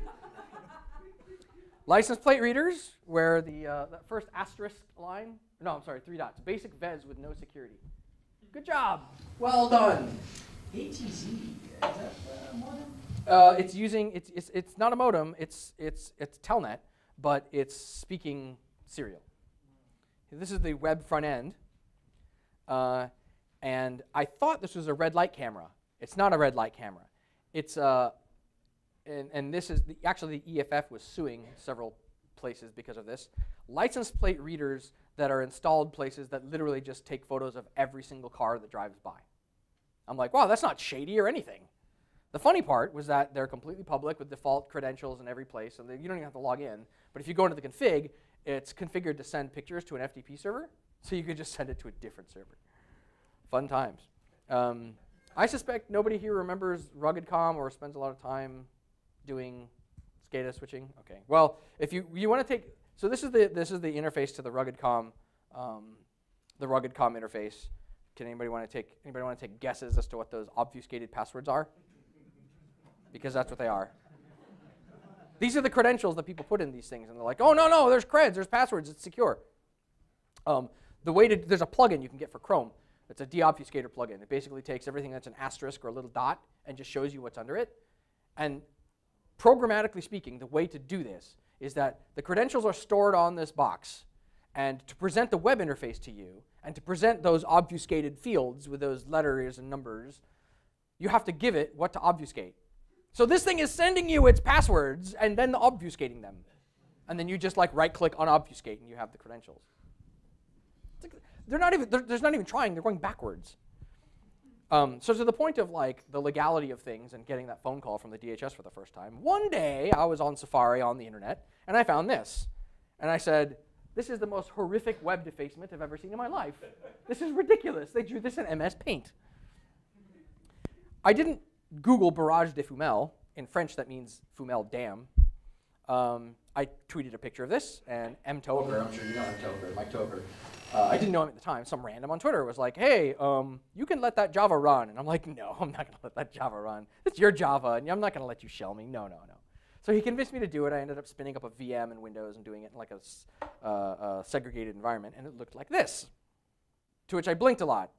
License plate readers, where the uh, first asterisk line, no, I'm sorry, three dots. Basic VES with no security. Good job. Well done. ATZ, uh. It's using it's, it's it's not a modem. It's it's it's Telnet, but it's speaking serial. This is the web front end, uh, and I thought this was a red light camera. It's not a red light camera. It's uh, and and this is the, actually the EFF was suing several places because of this. License plate readers that are installed places that literally just take photos of every single car that drives by. I'm like, wow, that's not shady or anything. The funny part was that they're completely public with default credentials in every place, so you don't even have to log in. But if you go into the config, it's configured to send pictures to an FTP server, (laughs) so you could just send it to a different server. Fun times. Um, I suspect nobody here remembers RuggedCom or spends a lot of time doing SCADA switching. Okay. Well, if you you want to take so this is the this is the interface to the RuggedCom um, the RuggedCom interface. Can anybody want to take anybody want to take guesses as to what those obfuscated passwords are? Because that's what they are. These are the credentials that people put in these things, and they're like, oh, no, no, there's creds, there's passwords, it's secure. Um, the way to, there's a plugin you can get for Chrome. It's a deobfuscator plugin. It basically takes everything that's an asterisk or a little dot and just shows you what's under it. And programmatically speaking, the way to do this is that the credentials are stored on this box, and to present the web interface to you, and to present those obfuscated fields with those letters and numbers, you have to give it what to obfuscate. So this thing is sending you its passwords and then obfuscating them. And then you just like right click on obfuscate and you have the credentials. Like, they're not even, they're, they're not even trying, they're going backwards. Um, so to the point of like the legality of things and getting that phone call from the DHS for the first time, one day I was on Safari on the internet and I found this. And I said, this is the most horrific web defacement I've ever seen in my life. This is ridiculous. They drew this in MS Paint. I didn't Google Barrage de Fumel. In French, that means Fumel Dam. Um, I tweeted a picture of this, and M. Tover, I'm sure you know M. Tover, Mike Tover. Uh, I didn't know him at the time. Some random on Twitter was like, hey, um, you can let that Java run. And I'm like, no, I'm not going to let that Java run. It's your Java, and I'm not going to let you shell me. No, no, no. So he convinced me to do it. I ended up spinning up a VM in Windows and doing it in like a uh, uh, segregated environment, and it looked like this. To which I blinked a lot,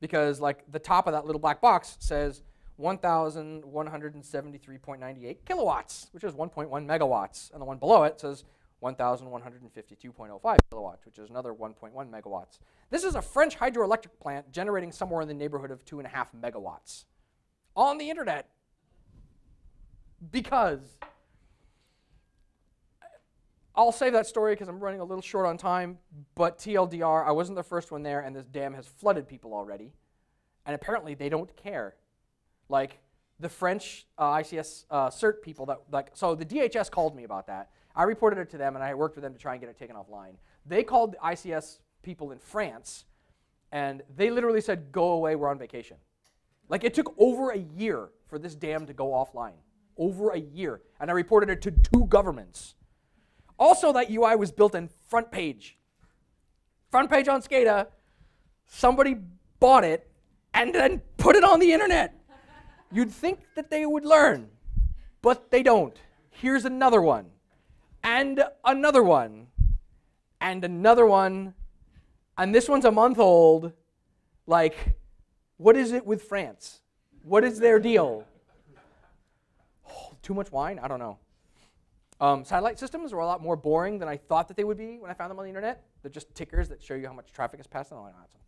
because like the top of that little black box says 1,173.98 kilowatts, which is 1.1 megawatts, and the one below it says 1,152.05 kilowatts, which is another 1.1 megawatts. This is a French hydroelectric plant generating somewhere in the neighborhood of two and a half megawatts on the internet because I'll save that story because I'm running a little short on time, but TLDR, I wasn't the first one there, and this dam has flooded people already. And apparently they don't care. Like the French uh, ICS uh, CERT people that, like, so the DHS called me about that. I reported it to them, and I worked with them to try and get it taken offline. They called the ICS people in France, and they literally said, go away, we're on vacation. Like it took over a year for this dam to go offline. Over a year. And I reported it to two governments. Also, that UI was built in FrontPage. Front page on SCADA, somebody bought it and then put it on the internet. You'd think that they would learn, but they don't. Here's another one, and another one, and another one, and this one's a month old. Like, what is it with France? What is their deal? Oh, too much wine? I don't know. Um, satellite systems are a lot more boring than I thought that they would be when I found them on the internet. They're just tickers that show you how much traffic is passing. Oh, that's unfortunate.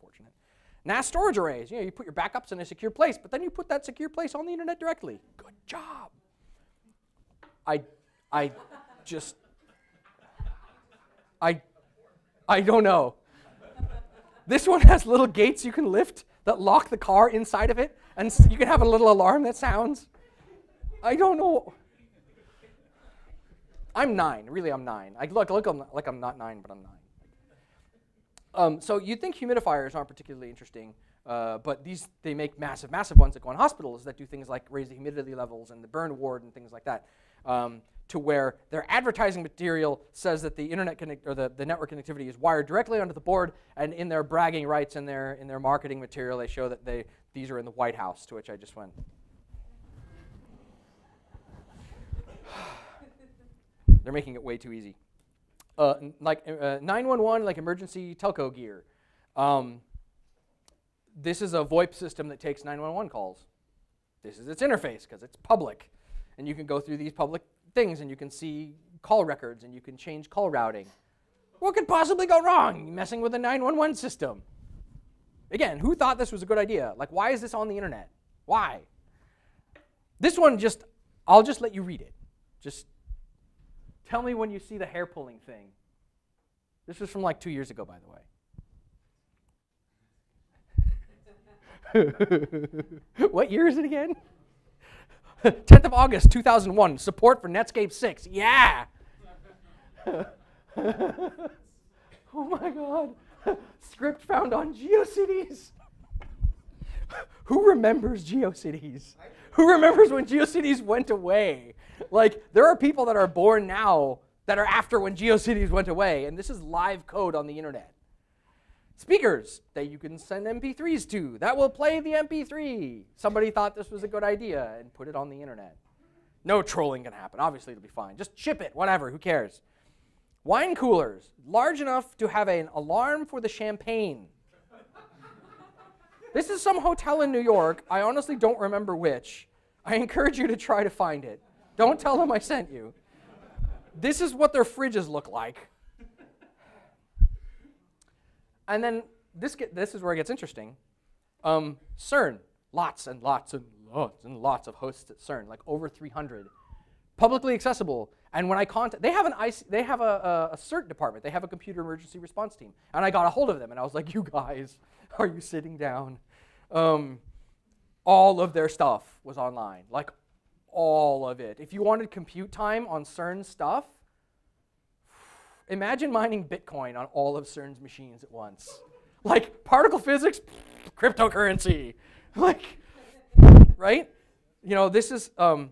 NAS storage arrays. You know, you put your backups in a secure place, but then you put that secure place on the internet directly. Good job. I, I just, I, I don't know. This one has little gates you can lift that lock the car inside of it, and you can have a little alarm that sounds. I don't know. I'm nine. Really, I'm nine. I look, look I'm, like I'm not nine, but I'm nine. Um, so you'd think humidifiers aren't particularly interesting, uh, but these they make massive, massive ones that go in hospitals that do things like raise the humidity levels and the burn ward and things like that. Um, to where their advertising material says that the internet connect, or the, the network connectivity is wired directly onto the board, and in their bragging rights in their in their marketing material, they show that they these are in the White House. To which I just went, (sighs) They're making it way too easy. Uh, like uh, 911, like emergency telco gear. Um, this is a VoIP system that takes 911 calls. This is its interface because it's public. And you can go through these public things and you can see call records and you can change call routing. What could possibly go wrong messing with a 911 system? Again, who thought this was a good idea? Like, why is this on the internet? Why? This one just, I'll just let you read it. Just Tell me when you see the hair pulling thing. This was from like two years ago, by the way. (laughs) what year is it again? (laughs) 10th of August, 2001. Support for Netscape 6. Yeah! (laughs) oh my god. Script found on GeoCities. Who remembers GeoCities? Who remembers when GeoCities went away? Like, there are people that are born now that are after when GeoCities went away, and this is live code on the internet. Speakers that you can send MP3s to, that will play the MP3. Somebody thought this was a good idea and put it on the internet. No trolling can happen. Obviously, it'll be fine. Just ship it, whatever, who cares? Wine coolers, large enough to have an alarm for the champagne. this is some hotel in New York. I honestly don't remember which. I encourage you to try to find it. Don't tell them I sent you. This is what their fridges look like. And then this get, this is where it gets interesting. Um, CERN, lots and lots and lots and lots of hosts at CERN, like over 300, publicly accessible. And when I contact, they have an IC, they have a, a, a CERT department. They have a computer emergency response team. And I got a hold of them, and I was like, "You guys, (laughs) are you sitting down?" Um, all of their stuff was online, like all of it. If you wanted compute time on CERN stuff, imagine mining Bitcoin on all of CERN's machines at once. Like particle physics, (laughs) cryptocurrency, (laughs) like, right? You know, this is um,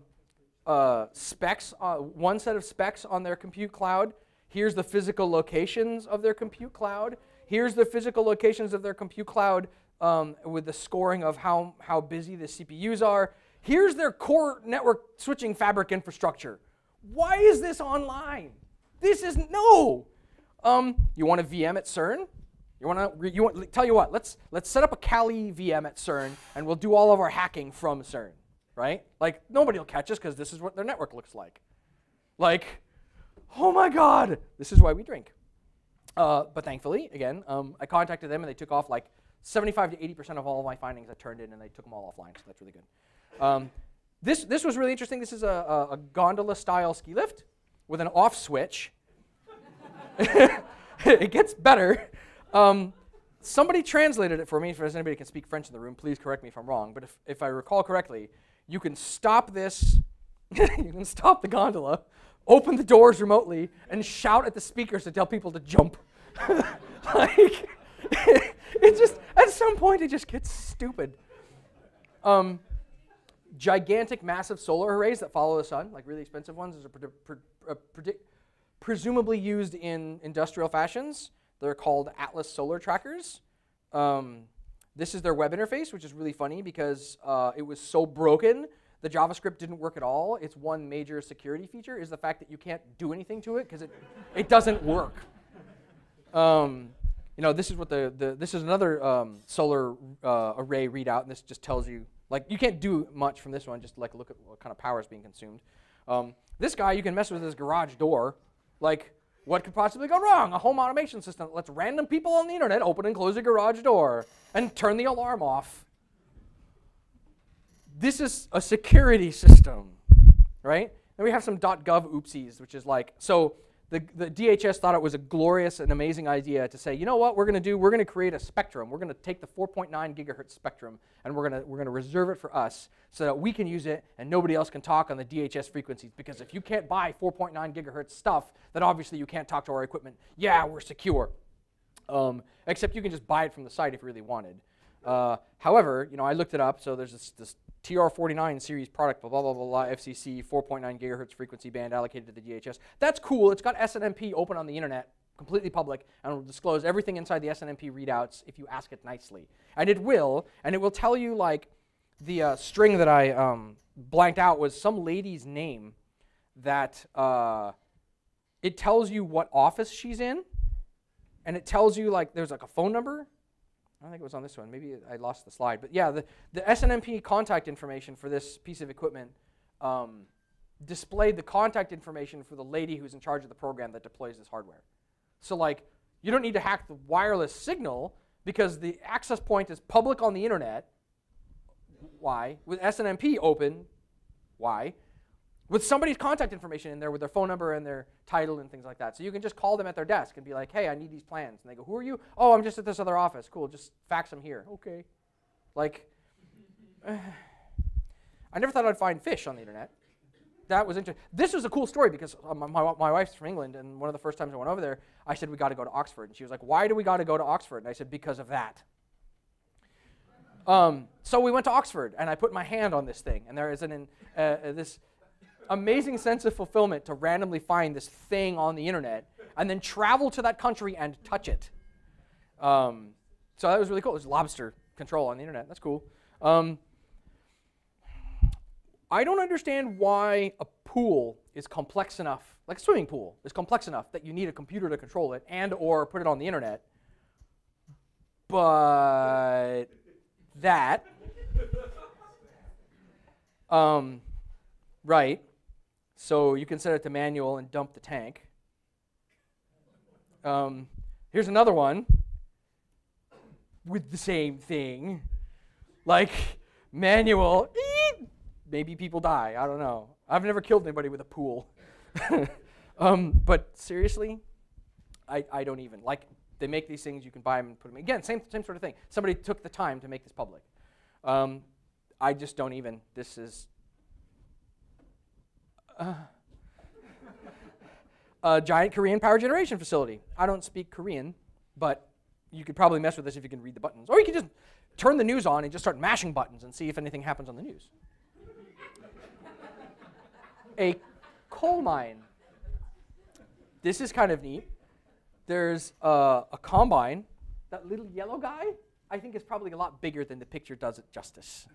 uh, specs, uh, one set of specs on their compute cloud. Here's the physical locations of their compute cloud. Here's the physical locations of their compute cloud um, with the scoring of how, how busy the CPUs are. Here's their core network switching fabric infrastructure. Why is this online? This is no. Um, you want a VM at CERN? You want to? You want? Tell you what. Let's let's set up a Kali VM at CERN, and we'll do all of our hacking from CERN. Right? Like nobody will catch us because this is what their network looks like. Like, oh my God, this is why we drink. Uh, but thankfully, again, um, I contacted them and they took off like 75 to 80 percent of all of my findings I turned in, and they took them all offline. So that's really good. Um, this this was really interesting. This is a, a, a gondola style ski lift with an off switch. (laughs) it gets better. Um, somebody translated it for me. If there's anybody who can speak French in the room, please correct me if I'm wrong. But if, if I recall correctly, you can stop this, (laughs) you can stop the gondola, open the doors remotely, and shout at the speakers to tell people to jump. (laughs) like, it just, at some point, it just gets stupid. Um, gigantic, massive solar arrays that follow the sun, like really expensive ones, is a, pre- pre- a presumably used in industrial fashions. They're called Atlas Solar Trackers. Um, this is their web interface, which is really funny because uh, it was so broken, the JavaScript didn't work at all. Its one major security feature is the fact that you can't do anything to it because it, it doesn't work. Um, you know, this is what the, the this is another um, solar uh, array readout, and this just tells you like you can't do much from this one. Just like look at what kind of power is being consumed. Um, this guy, you can mess with his garage door. Like, what could possibly go wrong? A home automation system that lets random people on the internet open and close a garage door and turn the alarm off. This is a security system, right? And we have some .gov oopsies, which is like so the, the DHS thought it was a glorious and amazing idea to say, you know what, we're going to do, we're going to create a spectrum. We're going to take the 4.9 gigahertz spectrum and we're going to we're going to reserve it for us so that we can use it and nobody else can talk on the DHS frequencies. Because if you can't buy 4.9 gigahertz stuff, then obviously you can't talk to our equipment. Yeah, we're secure. Um, except you can just buy it from the site if you really wanted. Uh, however, you know, I looked it up. So there's this, this TR49 series product, blah, blah, blah, blah, FCC, 4.9 gigahertz frequency band allocated to the DHS. That's cool. It's got SNMP open on the internet, completely public, and will disclose everything inside the SNMP readouts if you ask it nicely. And it will, and it will tell you, like, the uh, string that I um, blanked out was some lady's name that uh, it tells you what office she's in, and it tells you, like, there's like a phone number I think it was on this one. Maybe I lost the slide. But yeah, the, the SNMP contact information for this piece of equipment um, displayed the contact information for the lady who's in charge of the program that deploys this hardware. So like, you don't need to hack the wireless signal because the access point is public on the internet. Why? With SNMP open, why? With somebody's contact information in there with their phone number and their title and things like that. So you can just call them at their desk and be like, hey, I need these plans. And they go, who are you? Oh, I'm just at this other office. Cool, just fax them here. Okay. Like, (sighs) I never thought I'd find fish on the internet. That was interesting. This was a cool story because uh, my, my, my wife's from England, and one of the first times I went over there, I said, we got to go to Oxford. And she was like, why do we got to go to Oxford? And I said, because of that. Um, so we went to Oxford, and I put my hand on this thing, and there is an, uh, uh, this amazing sense of fulfillment to randomly find this thing on the internet and then travel to that country and touch it. Um, so that was really cool. There's lobster control on the internet. That's cool. Um, I don't understand why a pool is complex enough, like a swimming pool is complex enough that you need a computer to control it and or put it on the internet. But that um, right so you can set it to manual and dump the tank. Um, here's another one. with the same thing. Like manual, maybe people die. I don't know. I've never killed anybody with a pool. (laughs) um, but seriously, I, I don't even like. They make these things. You can buy them and put them. Again, same same sort of thing. Somebody took the time to make this public. Um, I just don't even. This is. (laughs) A giant Korean power generation facility. I don't speak Korean, but you could probably mess with this if you can read the buttons. Or you could just turn the news on and just start mashing buttons and see if anything happens on the news. a coal mine. This is kind of neat. There's a combine. That little yellow guy, I think, is probably a lot bigger than the picture does it justice.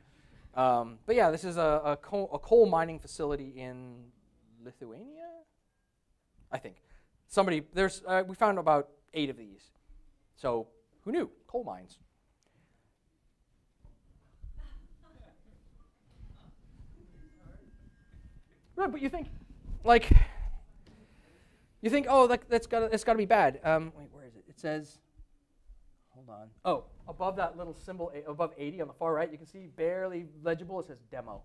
Um, but yeah, this is a, a, coal, a coal mining facility in Lithuania, I think. Somebody, there's, uh, we found about eight of these. So who knew? Coal mines. Right, but you think, like, you think, oh, that, that's got that's got to be bad. Um, wait, where is it? It says, hold on. Oh, above that little symbol, above 80 on the far right, you can see barely legible. It says demo.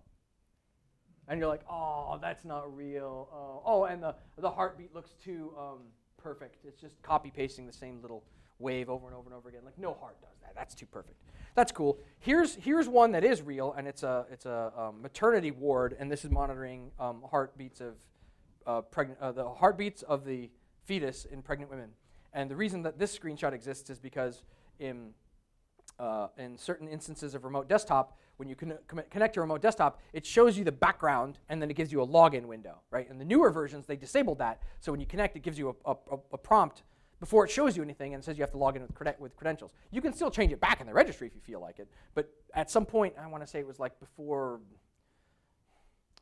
And you're like, oh, that's not real. Oh, oh and the, the heartbeat looks too um, perfect. It's just copy pasting the same little wave over and over and over again. Like no heart does that. That's too perfect. That's cool. Here's here's one that is real, and it's a it's a um, maternity ward, and this is monitoring um, heartbeats of uh, pregnant uh, the heartbeats of the fetus in pregnant women. And the reason that this screenshot exists is because in uh, in certain instances of remote desktop, when you con- connect to remote desktop, it shows you the background and then it gives you a login window, right? In the newer versions, they disabled that. So when you connect, it gives you a, a, a prompt before it shows you anything and says you have to log in with, cred- with credentials. You can still change it back in the registry if you feel like it. But at some point, I want to say it was like before,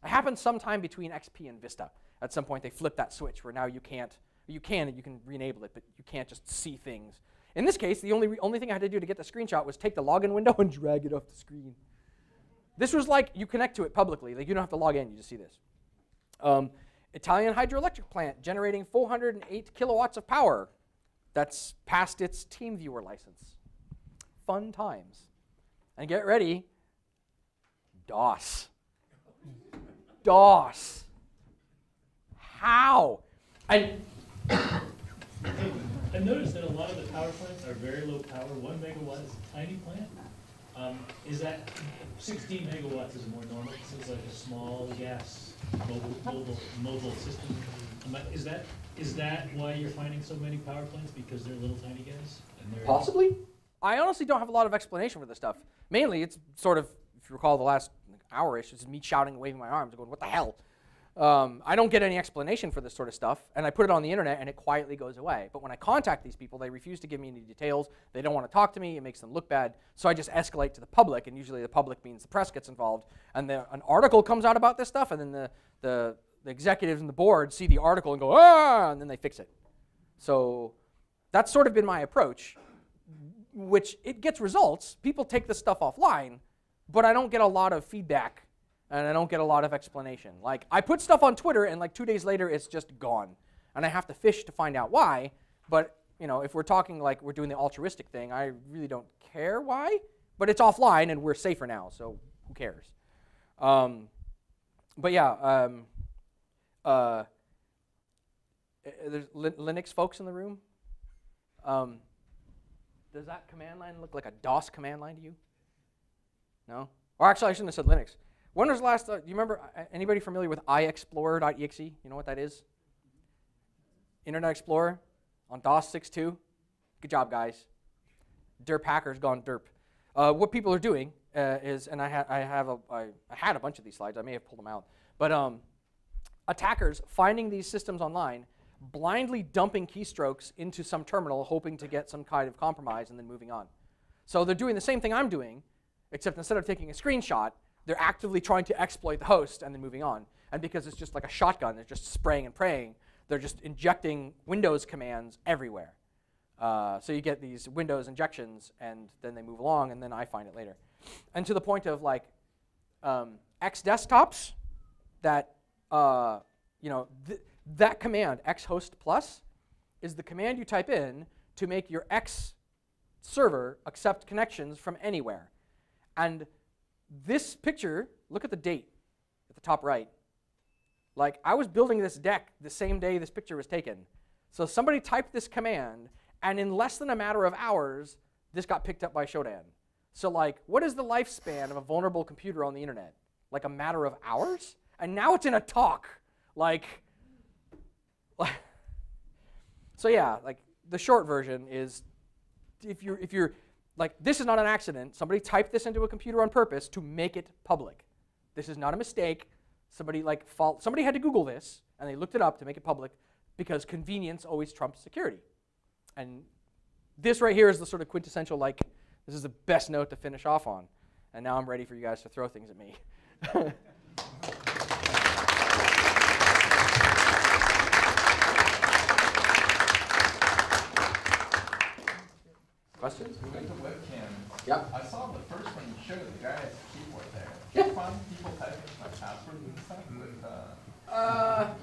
it happened sometime between XP and Vista. At some point, they flipped that switch where now you can't, you can you can re-enable it, but you can't just see things. In this case, the only, only thing I had to do to get the screenshot was take the login window (laughs) and drag it off the screen. This was like you connect to it publicly. Like you don't have to log in, you just see this. Um, Italian hydroelectric plant generating 408 kilowatts of power. That's past its TeamViewer license. Fun times. And get ready DOS. DOS. How? I, (coughs) I've noticed that a lot of the power plants are very low power. One megawatt is a tiny plant. Um, is that 16 megawatts is more normal? This is like a small gas mobile, mobile, mobile system. Is that is that why you're finding so many power plants because they're little tiny guys? And they're Possibly. I honestly don't have a lot of explanation for this stuff. Mainly, it's sort of, if you recall the last hour-ish, it's me shouting and waving my arms and going, what the hell? Um, I don't get any explanation for this sort of stuff, and I put it on the internet and it quietly goes away. But when I contact these people, they refuse to give me any details. They don't want to talk to me. It makes them look bad. So I just escalate to the public, and usually the public means the press gets involved. And an article comes out about this stuff, and then the, the, the executives and the board see the article and go, ah, and then they fix it. So that's sort of been my approach, which it gets results. People take this stuff offline, but I don't get a lot of feedback and I don't get a lot of explanation. Like, I put stuff on Twitter, and like two days later, it's just gone. And I have to fish to find out why. But, you know, if we're talking like we're doing the altruistic thing, I really don't care why. But it's offline, and we're safer now, so who cares? Um, but yeah, um, uh, eh, there's Linux folks in the room. Um, does that command line look like a DOS command line to you? No? Or actually, I shouldn't have said Linux. When was the last, uh, do you remember, anybody familiar with iExplorer.exe? You know what that is? Internet Explorer on DOS 6.2. Good job, guys. Derp hackers gone derp. Uh, what people are doing uh, is, and I, ha I have a, I, I had a bunch of these slides. I may have pulled them out. But um, attackers finding these systems online, blindly dumping keystrokes into some terminal, hoping to get some kind of compromise, and then moving on. So they're doing the same thing I'm doing, except instead of taking a screenshot, they're actively trying to exploit the host and then moving on. And because it's just like a shotgun, they're just spraying and praying, they're just injecting Windows commands everywhere. Uh, so you get these Windows injections, and then they move along, and then I find it later. And to the point of like um, X desktops, that uh, you know th that command X host plus is the command you type in to make your X server accept connections from anywhere. And this picture, look at the date at the top right. Like, I was building this deck the same day this picture was taken. So somebody typed this command, and in less than a matter of hours, this got picked up by Shodan. So, like, what is the lifespan of a vulnerable computer on the internet? Like a matter of hours? And now it's in a talk. Like, (laughs) so yeah, like the short version is if you're if you're like this is not an accident. Somebody typed this into a computer on purpose to make it public. This is not a mistake. Somebody like fault somebody had to Google this and they looked it up to make it public because convenience always trumps security. And this right here is the sort of quintessential like this is the best note to finish off on. And now I'm ready for you guys to throw things at me. (laughs) Questions? Went to webcam. Yep. I saw the first one you showed, the guy has a keyboard there. Yeah. You find people typing my passwords and stuff with, uh, Uh?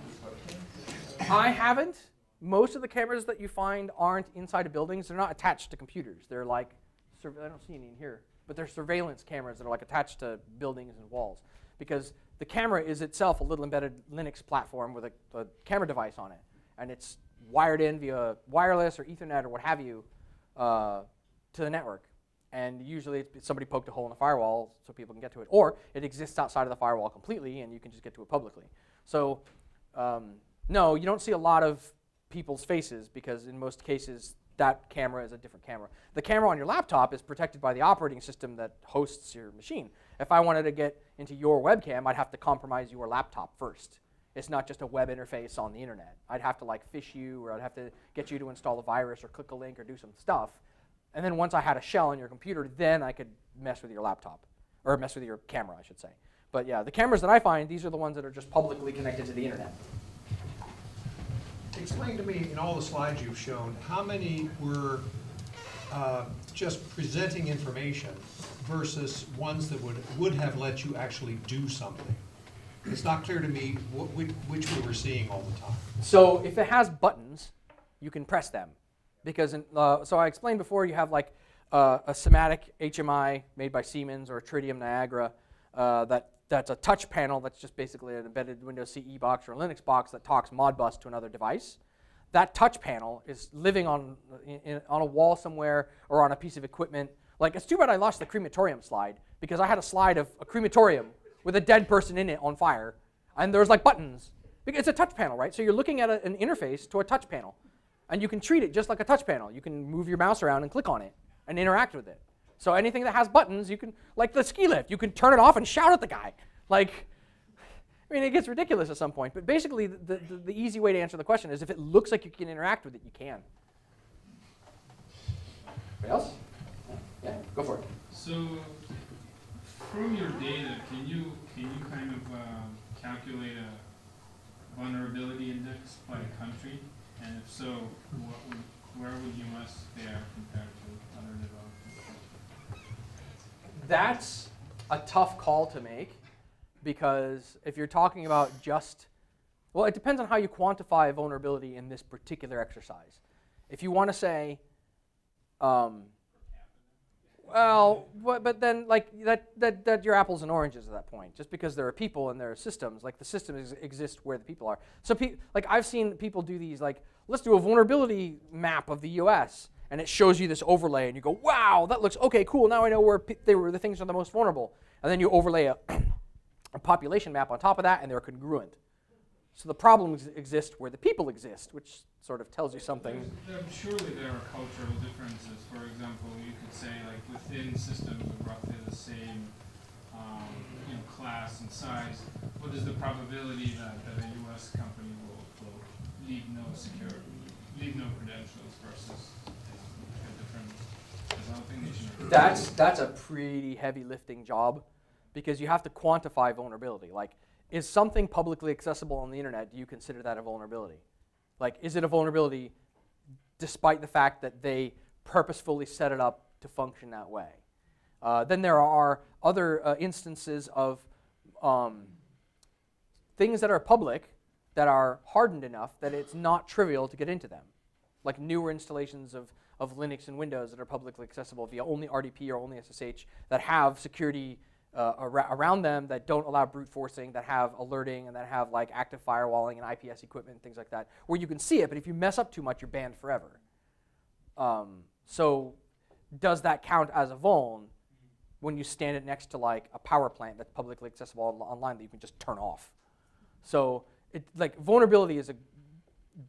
I haven't. Most of the cameras that you find aren't inside of buildings. They're not attached to computers. They're like, I don't see any in here, but they're surveillance cameras that are like attached to buildings and walls. Because the camera is itself a little embedded Linux platform with a, a camera device on it, and it's wired in via wireless or Ethernet or what have you uh, to the network. And usually somebody poked a hole in the firewall so people can get to it, or it exists outside of the firewall completely and you can just get to it publicly. So um, no, you don't see a lot of people's faces because in most cases that camera is a different camera. The camera on your laptop is protected by the operating system that hosts your machine. If I wanted to get into your webcam, I'd have to compromise your laptop first. It's not just a web interface on the internet. I'd have to like phish you or I'd have to get you to install a virus or click a link or do some stuff. And then once I had a shell on your computer, then I could mess with your laptop or mess with your camera, I should say. But yeah, the cameras that I find, these are the ones that are just publicly connected to the internet. Explain to me, in all the slides you've shown, how many were uh, just presenting information versus ones that would, would have let you actually do something? It's not clear to me wh- which, which we were seeing all the time. So if it has buttons, you can press them. Because, in, uh, so I explained before, you have like uh, a Simatic HMI made by Siemens or Tridium Niagara uh, that, that's a touch panel that's just basically an embedded Windows CE box or a Linux box that talks Modbus to another device. That touch panel is living on, in- on a wall somewhere or on a piece of equipment. Like, it's too bad I lost the crematorium slide because I had a slide of a crematorium with a dead person in it on fire, and there's like buttons. It's a touch panel, right? So you're looking at a, an interface to a touch panel, and you can treat it just like a touch panel. You can move your mouse around and click on it and interact with it. So anything that has buttons, you can, like the ski lift, you can turn it off and shout at the guy. Like, I mean, it gets ridiculous at some point, but basically, the, the, the easy way to answer the question is if it looks like you can interact with it, you can. Anybody else? Yeah, go for it. So, from your data, can you, can you kind of um, calculate a vulnerability index by country? And if so, what would, where would US fare compared to other developed countries? That's a tough call to make because if you're talking about just, well, it depends on how you quantify vulnerability in this particular exercise. If you want to say, um, well, but, but then like that, that, that your apples and oranges at that point. Just because there are people and there are systems, like the systems exist where the people are. So pe- like I've seen people do these like, let's do a vulnerability map of the U.S. and it shows you this overlay and you go, wow, that looks okay, cool. Now I know where pe- they were the things are the most vulnerable. And then you overlay a, (coughs) a population map on top of that and they're congruent. So the problems exist where the people exist, which sort of tells you something. There's- there- Surely there are cultural differences. For example, you could say like within systems of roughly the same, um, you know, class and size, what is the probability that, that a US company will, will leave no secure, leave no credentials versus a different developing nation? That's that's a pretty heavy lifting job because you have to quantify vulnerability. Like, is something publicly accessible on the internet? Do you consider that a vulnerability? Like, is it a vulnerability despite the fact that they purposefully set it up to function that way? Uh, then there are other uh, instances of um, things that are public that are hardened enough that it's not trivial to get into them, like newer installations of, of Linux and Windows that are publicly accessible via only RDP or only SSH that have security uh, ar- around them that don't allow brute forcing, that have alerting, and that have like active firewalling and IPS equipment and things like that, where you can see it, but if you mess up too much, you're banned forever. Um, so, does that count as a vuln when you stand it next to like a power plant that's publicly accessible on- online that you can just turn off? So, it, like vulnerability is a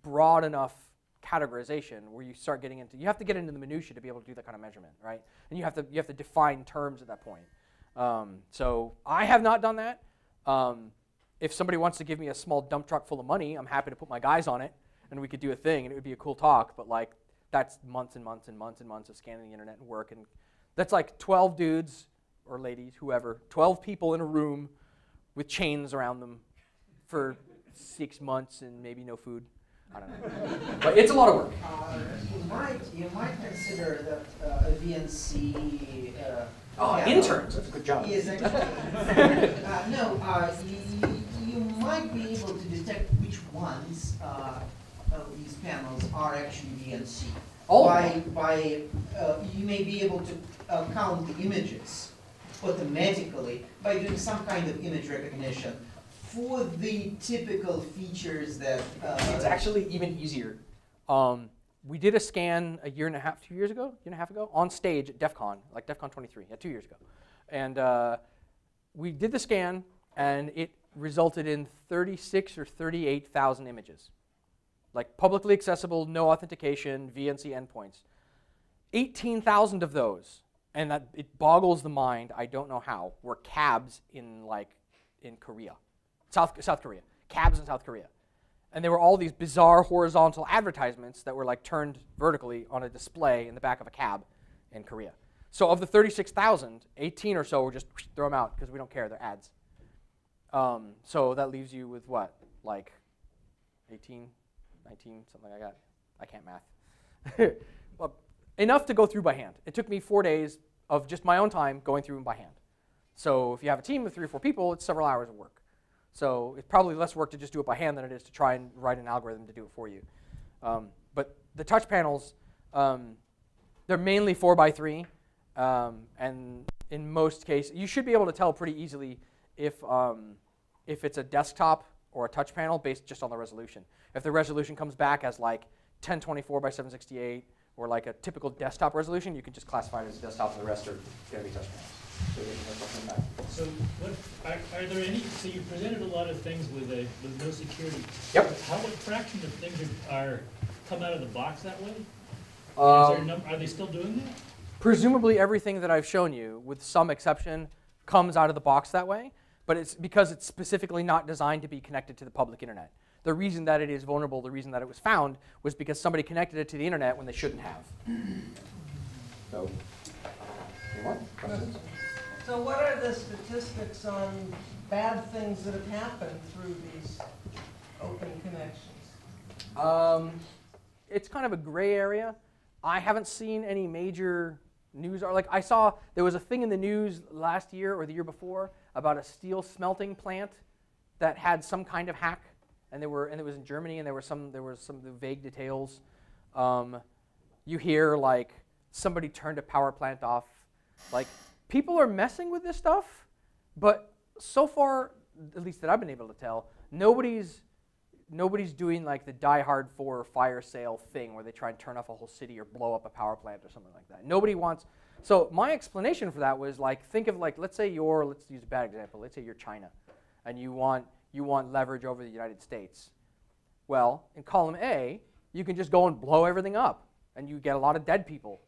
broad enough categorization where you start getting into you have to get into the minutia to be able to do that kind of measurement, right? And you have to you have to define terms at that point. Um, so I have not done that. Um, if somebody wants to give me a small dump truck full of money, I'm happy to put my guys on it, and we could do a thing, and it would be a cool talk. But like that's months and months and months and months of scanning the internet and work, and that's like 12 dudes or ladies, whoever, 12 people in a room with chains around them for six months and maybe no food. I don't know. (laughs) but it's a lot of work. Uh, you might, you might consider that uh, a VNC. Uh, Oh, panel interns. That's a good job. Is actually, (laughs) uh, no, uh, you, you might be able to detect which ones uh, of these panels are actually VNC. All of by, by, uh, you may be able to uh, count the images automatically by doing some kind of image recognition for the typical features that. Uh, It's actually even easier. Um, we did a scan a year and a half, two years ago, year and a half ago, on stage at DEF CON, like DEF CON 23, yeah, two years ago. And uh, we did the scan, and it resulted in 36 or 38,000 images. Like publicly accessible, no authentication, VNC endpoints. 18,000 of those, and that it boggles the mind, I don't know how, were cabs in like in Korea. South, South Korea. Cabs in South Korea. And there were all these bizarre horizontal advertisements that were like turned vertically on a display in the back of a cab in Korea. So of the 36,000, 18 or so were just (sniffs) throw them out because we don't care, they're ads. Um, so that leaves you with what? Like 18, 19, something like that. I can't math. (laughs) well, enough to go through by hand. It took me four days of just my own time going through them by hand. So if you have a team of three or four people, it's several hours of work. So it's probably less work to just do it by hand than it is to try and write an algorithm to do it for you. Um, but the touch panels, um, they're mainly four by three, um, and in most cases, you should be able to tell pretty easily if um, if it's a desktop or a touch panel based just on the resolution. If the resolution comes back as like 1024 by 768 or like a typical desktop resolution, you can just classify it as a desktop, and the rest are going to be touch panels. So they can just look them back. So what, are, are there any, so you presented a lot of things with a, with no security. Yep. How, what fraction of things are, are, come out of the box that way? Is there Um, a are they still doing that? presumably everything that I've shown you, with some exception, comes out of the box that way, but it's because it's specifically not designed to be connected to the public internet. The reason that it is vulnerable, the reason that it was found, was because somebody connected it to the internet when they shouldn't have. So, any more questions? So what are the statistics on bad things that have happened through these open connections? Um, it's kind of a gray area. I haven't seen any major news. Like I saw there was a thing in the news last year or the year before about a steel smelting plant that had some kind of hack, and there were and it was in Germany, and there were some there was some vague details. Um, you hear like somebody turned a power plant off. Like people are messing with this stuff, but so far, at least that I've been able to tell, nobody's nobody's doing like the Die Hard 4 fire sale thing where they try and turn off a whole city or blow up a power plant or something like that. Nobody wants. So my explanation for that was like think of like let's say you're let's use a bad example. Let's say you're China, and you want you want leverage over the United States. Well, in column A, you can just go and blow everything up, and you get a lot of dead people.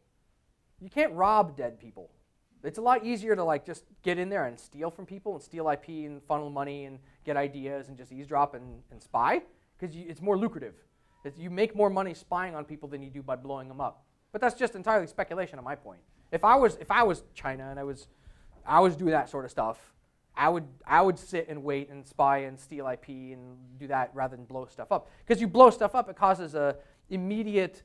You can't rob dead people. It's a lot easier to like just get in there and steal from people and steal IP and funnel money and get ideas and just eavesdrop and, and spy because it's more lucrative. It's, you make more money spying on people than you do by blowing them up. But that's just entirely speculation on my point. If I was if I was China and I was I was doing that sort of stuff, I would I would sit and wait and spy and steal IP and do that rather than blow stuff up. Because you blow stuff up, it causes a immediate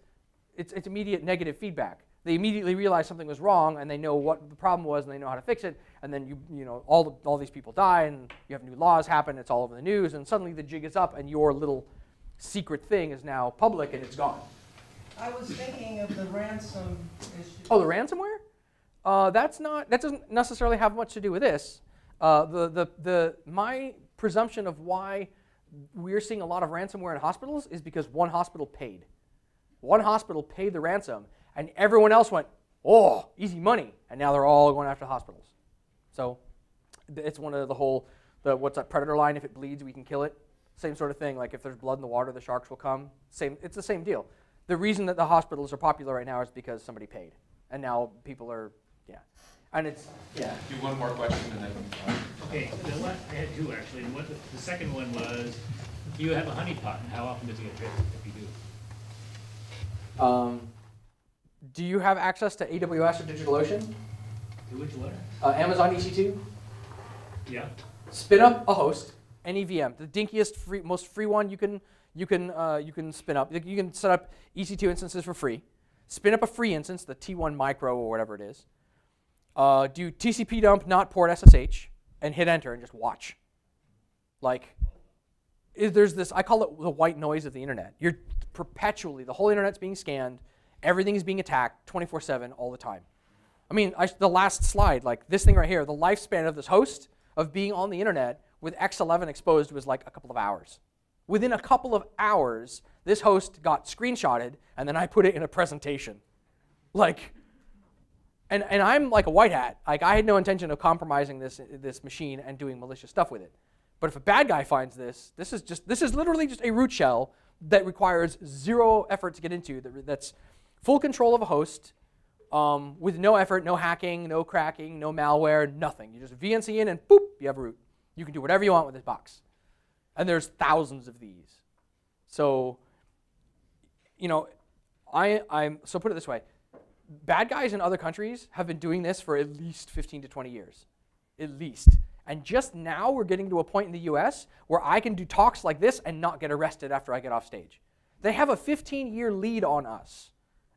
it's, it's immediate negative feedback. They immediately realize something was wrong and they know what the problem was and they know how to fix it. And then you, you know, all, the, all these people die and you have new laws happen. It's all over the news and suddenly the jig is up and your little secret thing is now public and it's gone. I was thinking of the ransom issue. Oh, the ransomware? Uh, that's not. That doesn't necessarily have much to do with this. Uh, the, the, the, my presumption of why we're seeing a lot of ransomware in hospitals is because one hospital paid. One hospital paid the ransom, and everyone else went, "Oh, easy money," and now they're all going after hospitals. So, it's one of the whole, the what's that predator line? If it bleeds, we can kill it. Same sort of thing. Like if there's blood in the water, the sharks will come. Same. It's the same deal. The reason that the hospitals are popular right now is because somebody paid, and now people are, yeah, and it's yeah. Do one more question and then, Okay, the one, I had two actually, and what, the second one was, do you have a honeypot. and how often does it get drilled, if you do? Um, do you have access to AWS or DigitalOcean? To which one? Uh, Amazon EC2? Yeah, Spin up a host, any VM, the dinkiest, free, most free one you can you can uh, you can spin up. You can set up EC2 instances for free. Spin up a free instance, the T1 Micro or whatever it is. Uh, do TCP dump, not port SSH, and hit enter and just watch. Like, there's this. I call it the white noise of the internet. You're perpetually the whole internet's being scanned. Everything is being attacked 24/7 all the time. I mean, I, the last slide, like this thing right here, the lifespan of this host of being on the internet with X11 exposed was like a couple of hours. Within a couple of hours, this host got screenshotted, and then I put it in a presentation. Like, and, and I'm like a white hat. Like, I had no intention of compromising this, this machine and doing malicious stuff with it. But if a bad guy finds this, this is just this is literally just a root shell that requires zero effort to get into. That, that's full control of a host um, with no effort, no hacking, no cracking, no malware, nothing. You just VNC in and boop, you have root. You can do whatever you want with this box. And there's thousands of these. So, you know, I, I'm, so put it this way. Bad guys in other countries have been doing this for at least 15 to 20 years. At least. And just now we're getting to a point in the US where I can do talks like this and not get arrested after I get off stage. They have a 15 year lead on us.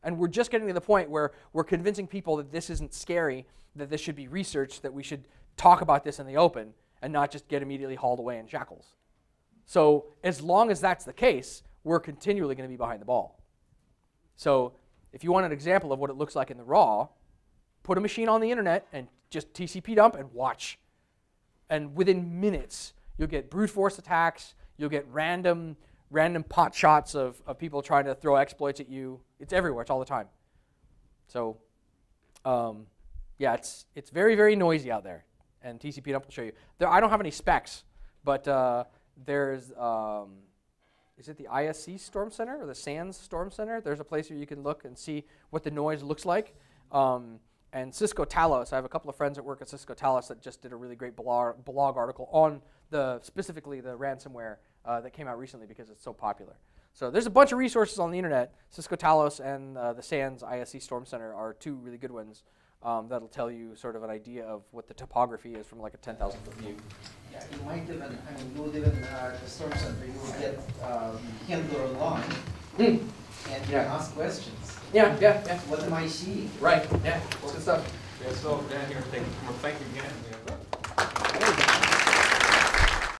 And we're just getting to the point where we're convincing people that this isn't scary, that this should be researched, that we should talk about this in the open and not just get immediately hauled away in shackles. So, as long as that's the case, we're continually going to be behind the ball. So, if you want an example of what it looks like in the raw, put a machine on the internet and just TCP dump and watch. And within minutes, you'll get brute force attacks, you'll get random random pot shots of, of people trying to throw exploits at you. It's everywhere, it's all the time. So, um, yeah, it's, it's very, very noisy out there. And TCP dump will show you. There, I don't have any specs, but uh, there's, um, is it the ISC Storm Center or the SANS Storm Center? There's a place where you can look and see what the noise looks like. Um, and Cisco Talos, I have a couple of friends that work at Cisco Talos that just did a really great blog, blog article on the specifically the ransomware uh, that came out recently because it's so popular. So there's a bunch of resources on the internet. Cisco Talos and uh, the SANS ISC Storm Center are two really good ones um, that'll tell you sort of an idea of what the topography is from like a 10,000 foot view. Yeah, you might even, I mean, you would even, uh, the storm center, you would get, um, handler online Mm. and you Yeah. ask questions. Yeah, yeah, yeah. What am I seeing? Right. Yeah. It's good stuff. yeah, so Dan here, thank you, well, thank you again. We have-